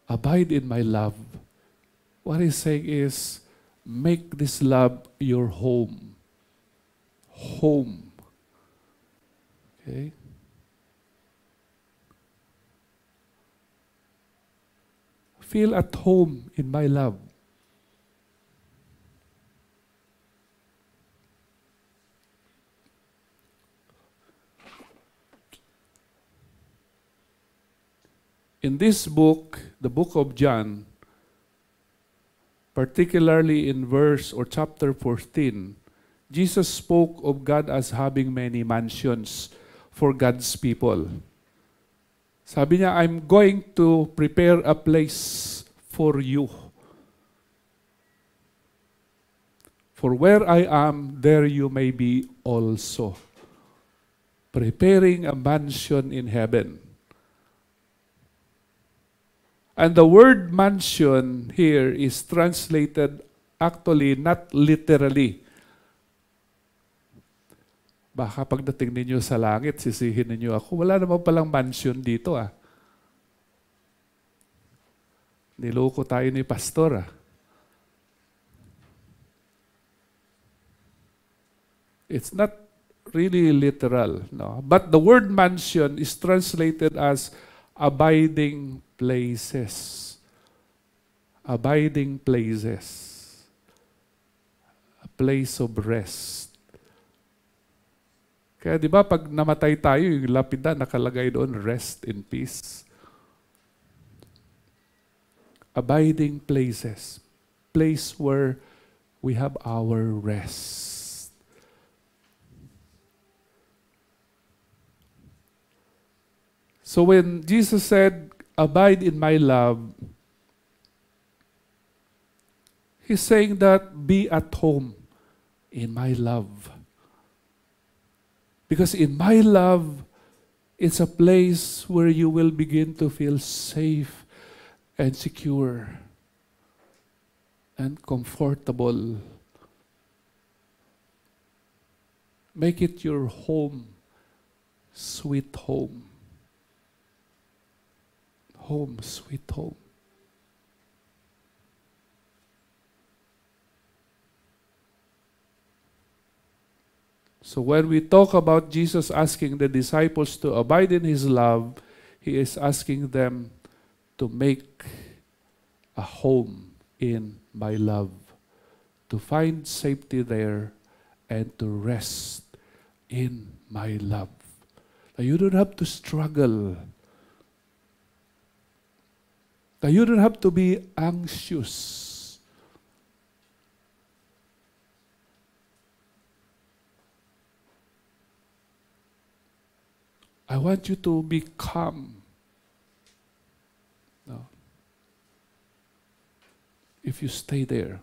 Abide in my love. What he's saying is, make this love your home. Home. Okay? Feel at home in my love. In this book, the book of John, particularly in verse or chapter 14, Jesus spoke of God as having many mansions for God's people. Sabi niya, I'm going to prepare a place for you. For where I am, there you may be also. Preparing a mansion in heaven. And the word mansion here is translated actually not literally. Baka pagdating ninyo sa langit, sisihin ninyo ako, wala naman palang mansion dito ah. Niloko tayo ni pastor ah. It's not really literal, no. But the word mansion is translated as abiding places. Abiding places. A place of rest. Kaya di ba pag namatay tayo, yung lapida nakalagay doon, rest in peace. Abiding places. Place where we have our rest. So when Jesus said, Abide in my love, He's saying that be at home in my love. Because in my love, it's a place where you will begin to feel safe and secure and comfortable. Make it your home, sweet home. Home, sweet home. So when we talk about Jesus asking the disciples to abide in his love, he is asking them to make a home in my love, to find safety there and to rest in my love. Now you don't have to struggle. Now you don't have to be anxious. I want you to be calm. No. If you stay there.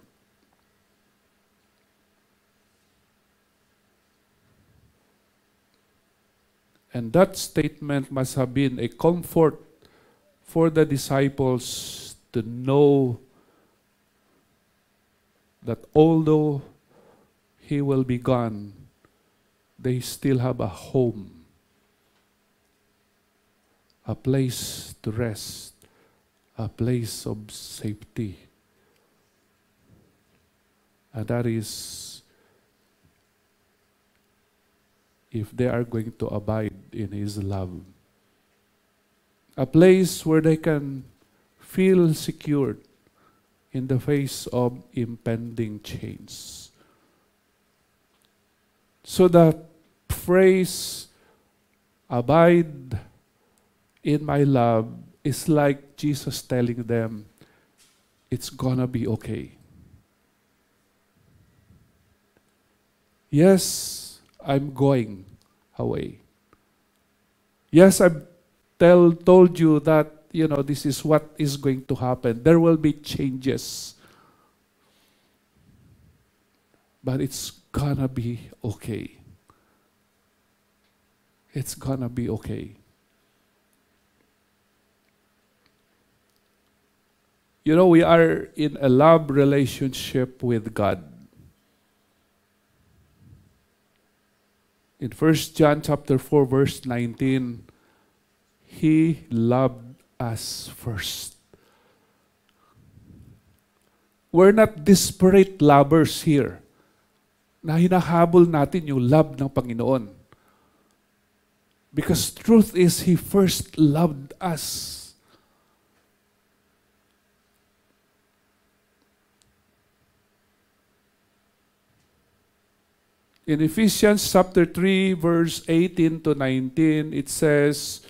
And that statement must have been a comfort for the disciples to know that although he will be gone, they still have a home, a place to rest, a place of safety. And that is if they are going to abide in His love. A place where they can feel secured in the face of impending change. So that phrase, abide in my love, is like Jesus telling them, it's gonna be okay. Yes, I'm going away. Yes, I've tell, told you that, you know, this is what is going to happen. There will be changes. But it's gonna be okay. It's gonna be okay. You know, we are in a love relationship with God. In 1 John chapter 4 verse 19, he loved us first. We're not desperate lovers here. Na hinahabol natin yung love ng Panginoon. Because truth is, He first loved us. In Ephesians chapter 3, verse 18 to 19, it says,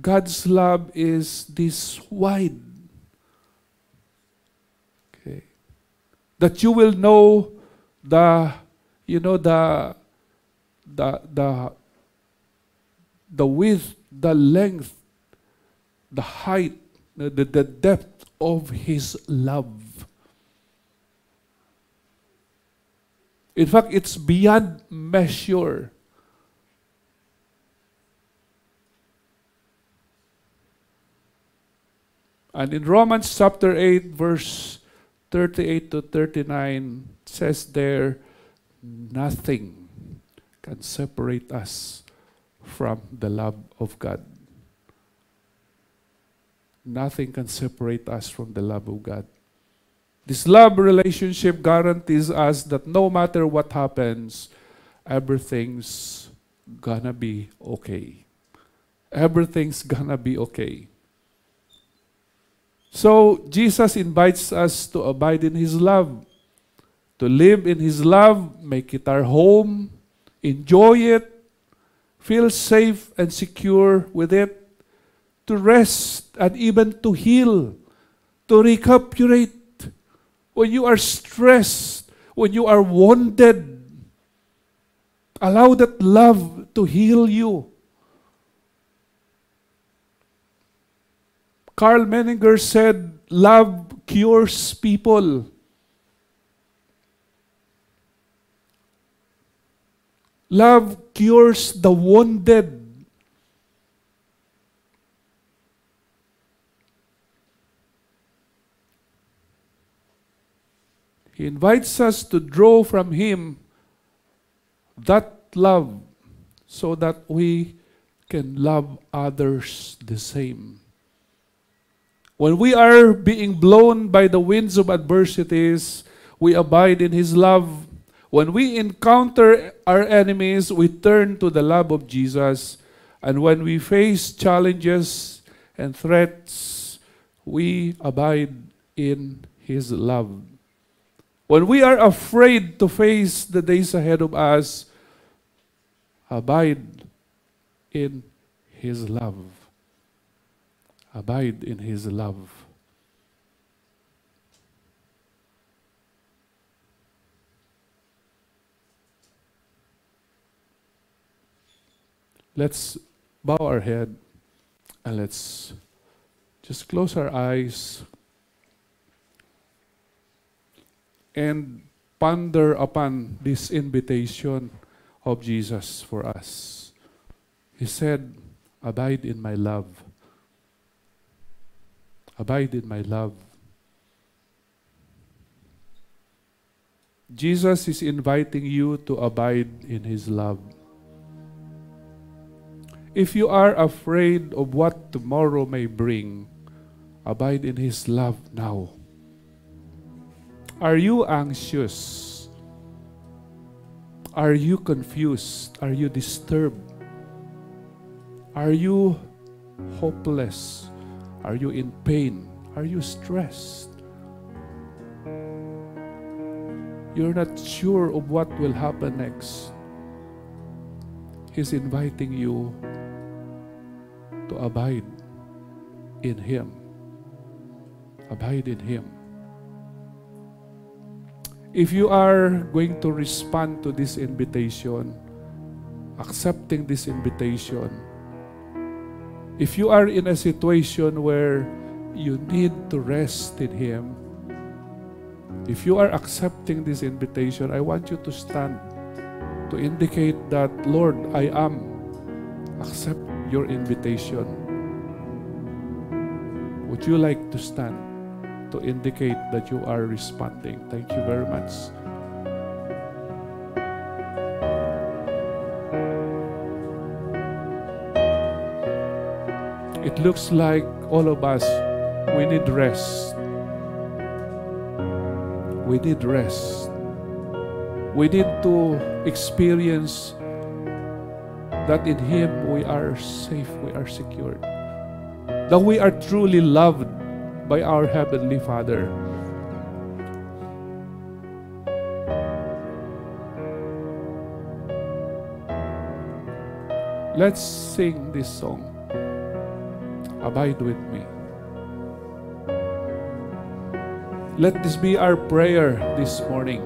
God's love is this wide. Okay. That you will know the, you know, the, the, the, the width, the length, the height, the, the, the depth of His love. In fact, it's beyond measure. And in Romans chapter 8, verse 38 to 39, says there, nothing can separate us from the love of God. Nothing can separate us from the love of God. This love relationship guarantees us that no matter what happens, everything's gonna be okay. Everything's gonna be okay. So, Jesus invites us to abide in His love, to live in His love, make it our home, enjoy it, feel safe and secure with it, to rest and even to heal, to recuperate when you are stressed, when you are wounded, allow that love to heal you. Carl Menninger said, Love cures people. Love cures the wounded. He invites us to draw from Him that love so that we can love others the same. When we are being blown by the winds of adversities, we abide in His love. When we encounter our enemies, we turn to the love of Jesus. And when we face challenges and threats, we abide in His love. When we are afraid to face the days ahead of us, abide in His love. Abide in His love. Let's bow our head and let's just close our eyes and ponder upon this invitation of Jesus for us. He said, Abide in my love. Abide in my love. Jesus is inviting you to abide in His love. If you are afraid of what tomorrow may bring, abide in His love now. Are you anxious? Are you confused? Are you disturbed? Are you hopeless? Are you in pain? Are you stressed? You're not sure of what will happen next. He's inviting you to abide in Him. Abide in Him. If you are going to respond to this invitation, accepting this invitation, if you are in a situation where you need to rest in Him, if you are accepting this invitation, I want you to stand to indicate that, Lord, I am accept your invitation. Would you like to stand to indicate that you are responding? Thank you very much. It looks like all of us, we need rest. We need rest. We need to experience that in Him we are safe, we are secured. That we are truly loved by our Heavenly Father. Let's sing this song. Abide with me. Let this be our prayer this morning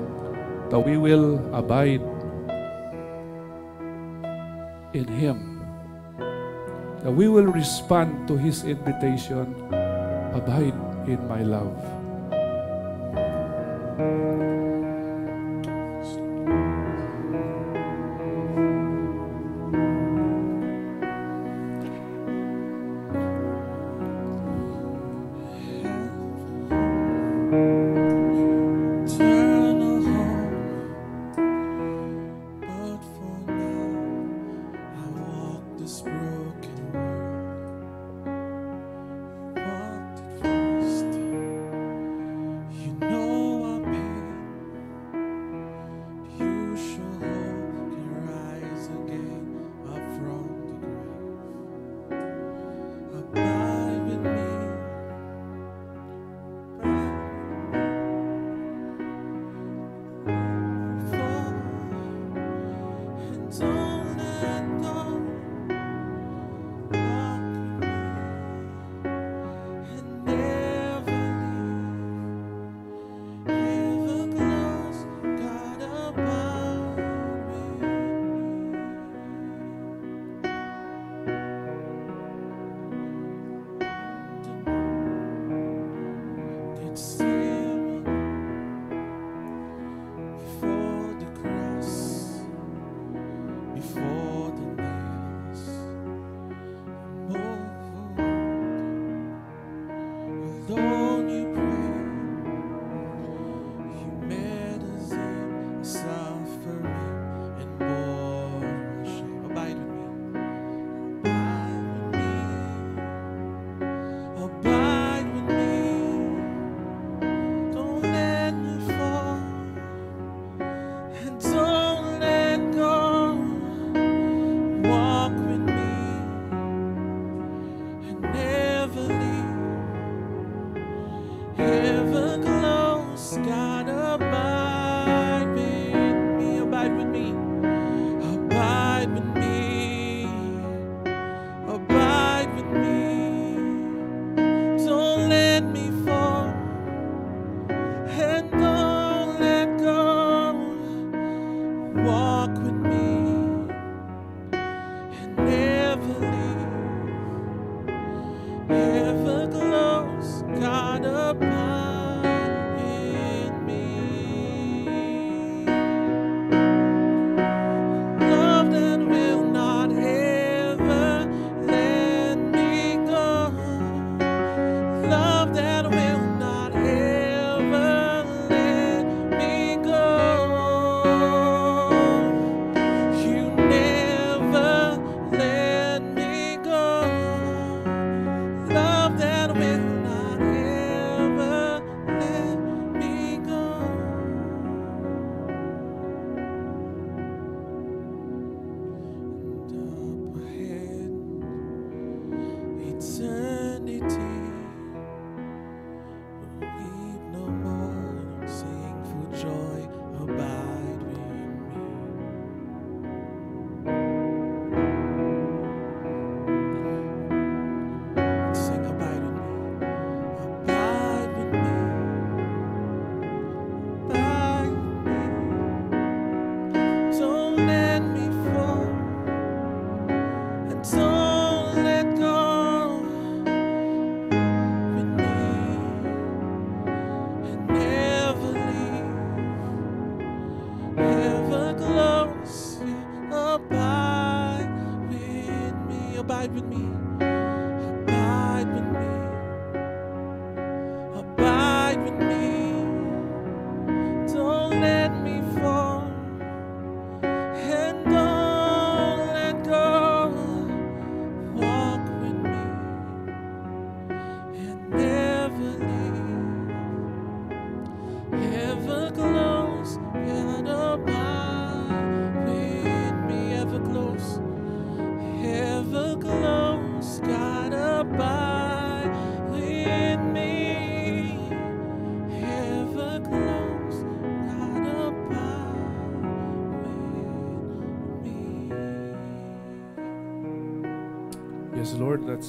that we will abide in Him. That we will respond to His invitation Abide in my love.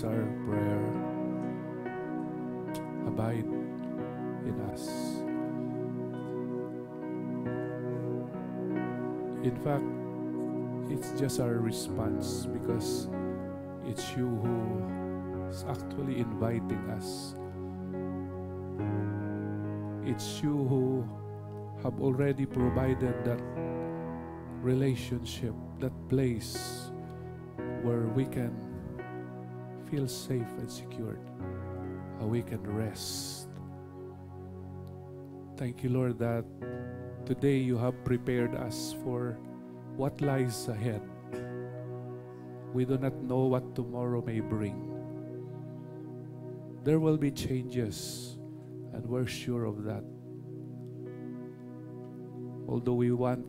Our prayer. Abide in us. In fact, it's just our response because it's you who is actually inviting us. It's you who have already provided that relationship, that place where we can feel safe and secured, how we can rest. Thank you, Lord, that today you have prepared us for what lies ahead. We do not know what tomorrow may bring. There will be changes, and we're sure of that. Although we want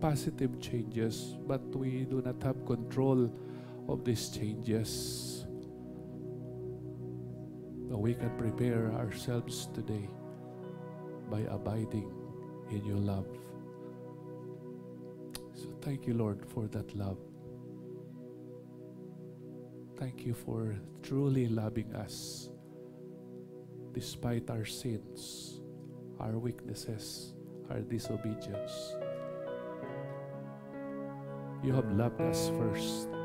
positive changes, but we do not have control of these changes. But we can prepare ourselves today by abiding in your love. So thank you, Lord, for that love. Thank you for truly loving us despite our sins, our weaknesses, our disobedience. You have loved us first.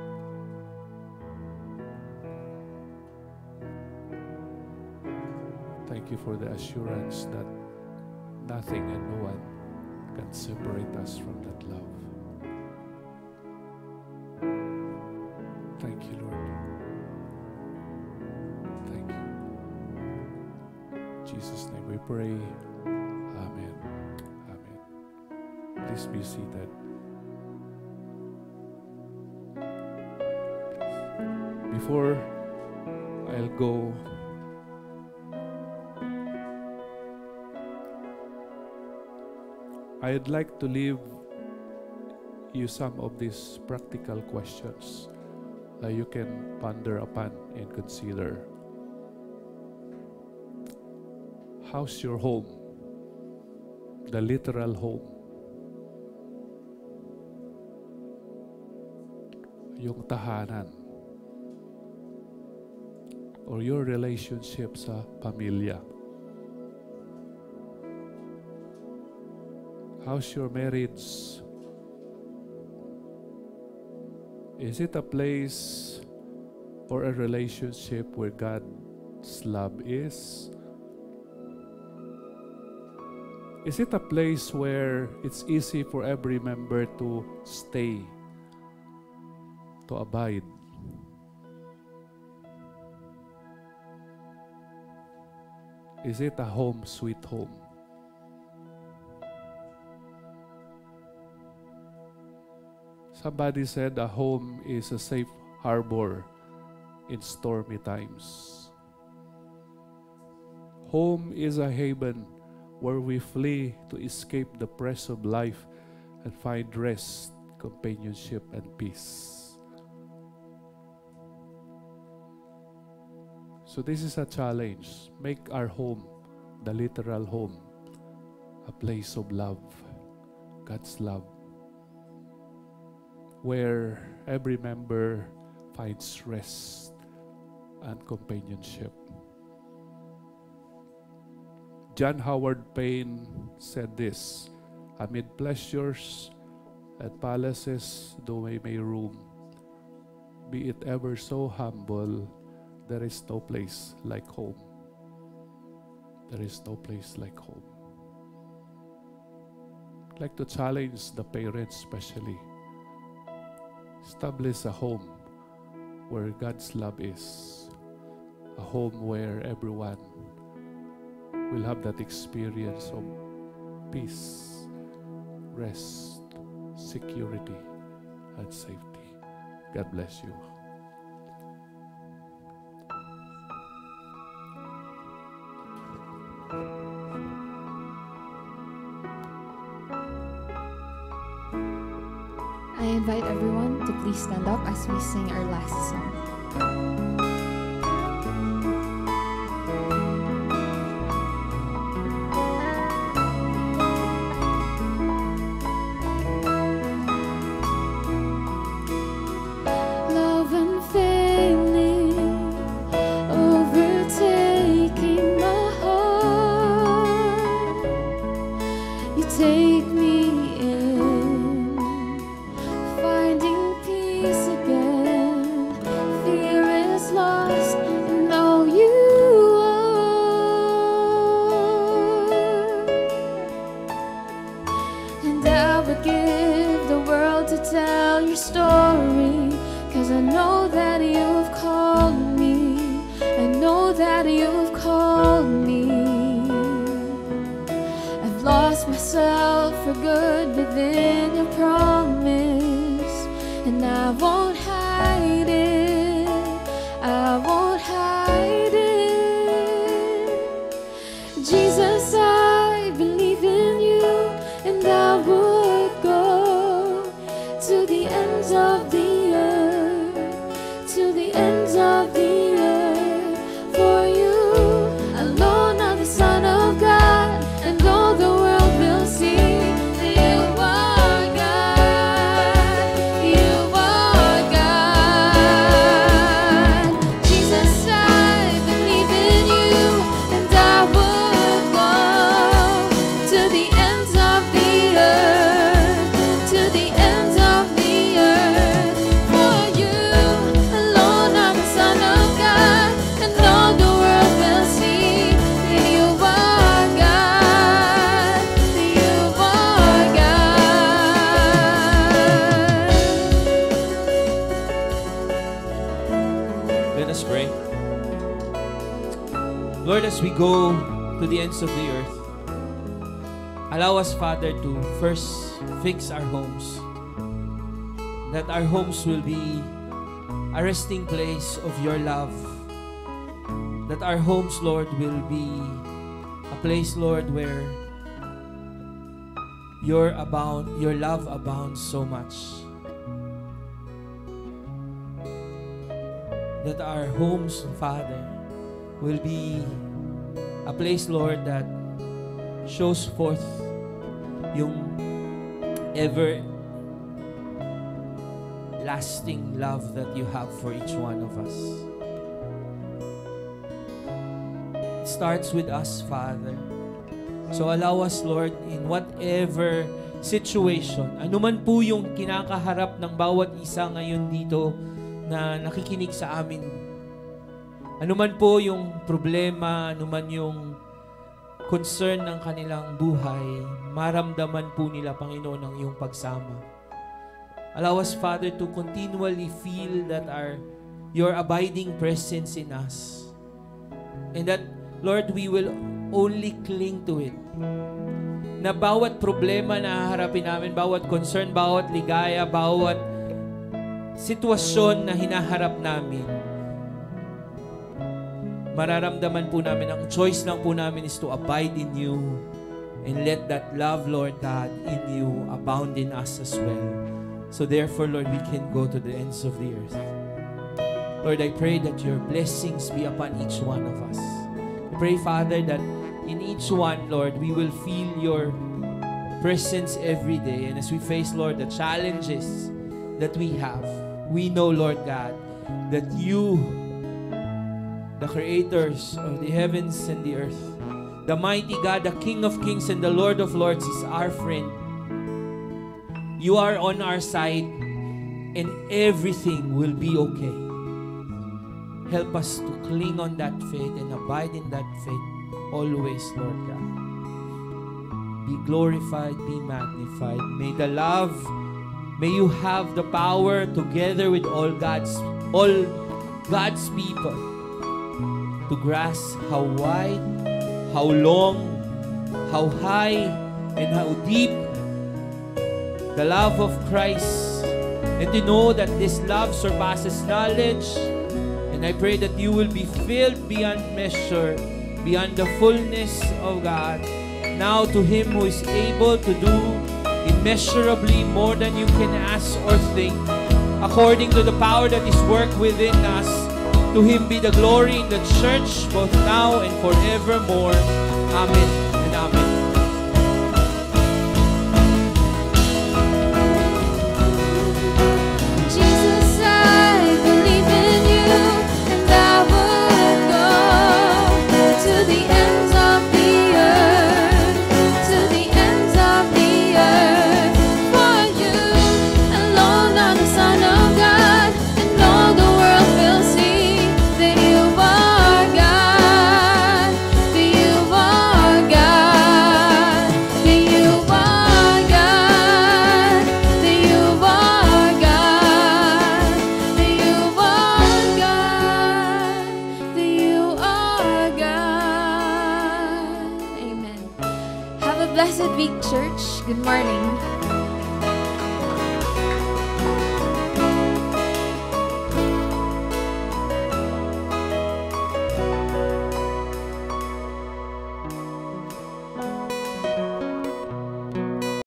Thank you for the assurance that nothing and no one can separate us from that love. Thank you, Lord. Thank you. In Jesus' name we pray. Amen. Amen. Please be seated. Before I'll go, I'd like to leave you some of these practical questions that you can ponder upon and consider. How's your home? The literal home. Yung tahanan. Or your relationship sa pamilya. How's your marriage? Is it a place or a relationship where God's love is? Is it a place where it's easy for every member to stay, to abide? Is it a home, sweet home? Somebody said a home is a safe harbor in stormy times. Home is a haven where we flee to escape the press of life and find rest, companionship, and peace. So, this is a challenge. Make our home, the literal home, a place of love, God's love where every member finds rest and companionship. John Howard Payne said this Amid pleasures and palaces, though we may roam, be it ever so humble, there is no place like home. There is no place like home. I'd like to challenge the parents, especially establish a home where God's love is, a home where everyone will have that experience of peace, rest, security, and safety. God bless you. Stand up as we sing our last song. First fix our homes. That our homes will be a resting place of your love. That our homes, Lord, will be a place, Lord, where your abound, your love abounds so much. that our homes, Father, will be a place, Lord, that shows forth ever lasting love that you have for each one of us. It starts with us, Father. So allow us, Lord, in whatever situation, anuman po yung kinakaharap ng bawat isa ngayon dito na nakikinig sa amin. Anuman po yung problema, anuman yung concern ng kanilang buhay, maramdaman po nila, Panginoon, ang iyong pagsama. Allow us, Father, to continually feel that our your abiding presence in us. And that, Lord, we will only cling to it. Na bawat problema na haharapin namin, bawat concern, bawat ligaya, bawat sitwasyon na hinaharap namin, mararamdaman po namin, ang choice lang po namin is to abide in you and let that love, Lord God, in you abound in us as well. So therefore, Lord, we can go to the ends of the earth. Lord, I pray that your blessings be upon each one of us. I pray, Father, that in each one, Lord, we will feel your presence every day. And as we face, Lord, the challenges that we have, we know, Lord God, that you, the creators of the heavens and the earth, the mighty God, the King of kings and the Lord of lords, is our friend. You are on our side, and everything will be okay. Help us to cling on that faith and abide in that faith always, Lord God. Be glorified, be magnified. May the love, may you have the power together with all God's all God's people to grasp how wide, how long, how high, and how deep the love of Christ. And to know that this love surpasses knowledge. And I pray that you will be filled beyond measure, beyond the fullness of God. Now to Him who is able to do immeasurably more than you can ask or think, according to the power that is worked within us. To Him be the glory in the church, both now and forevermore. Amen and amen.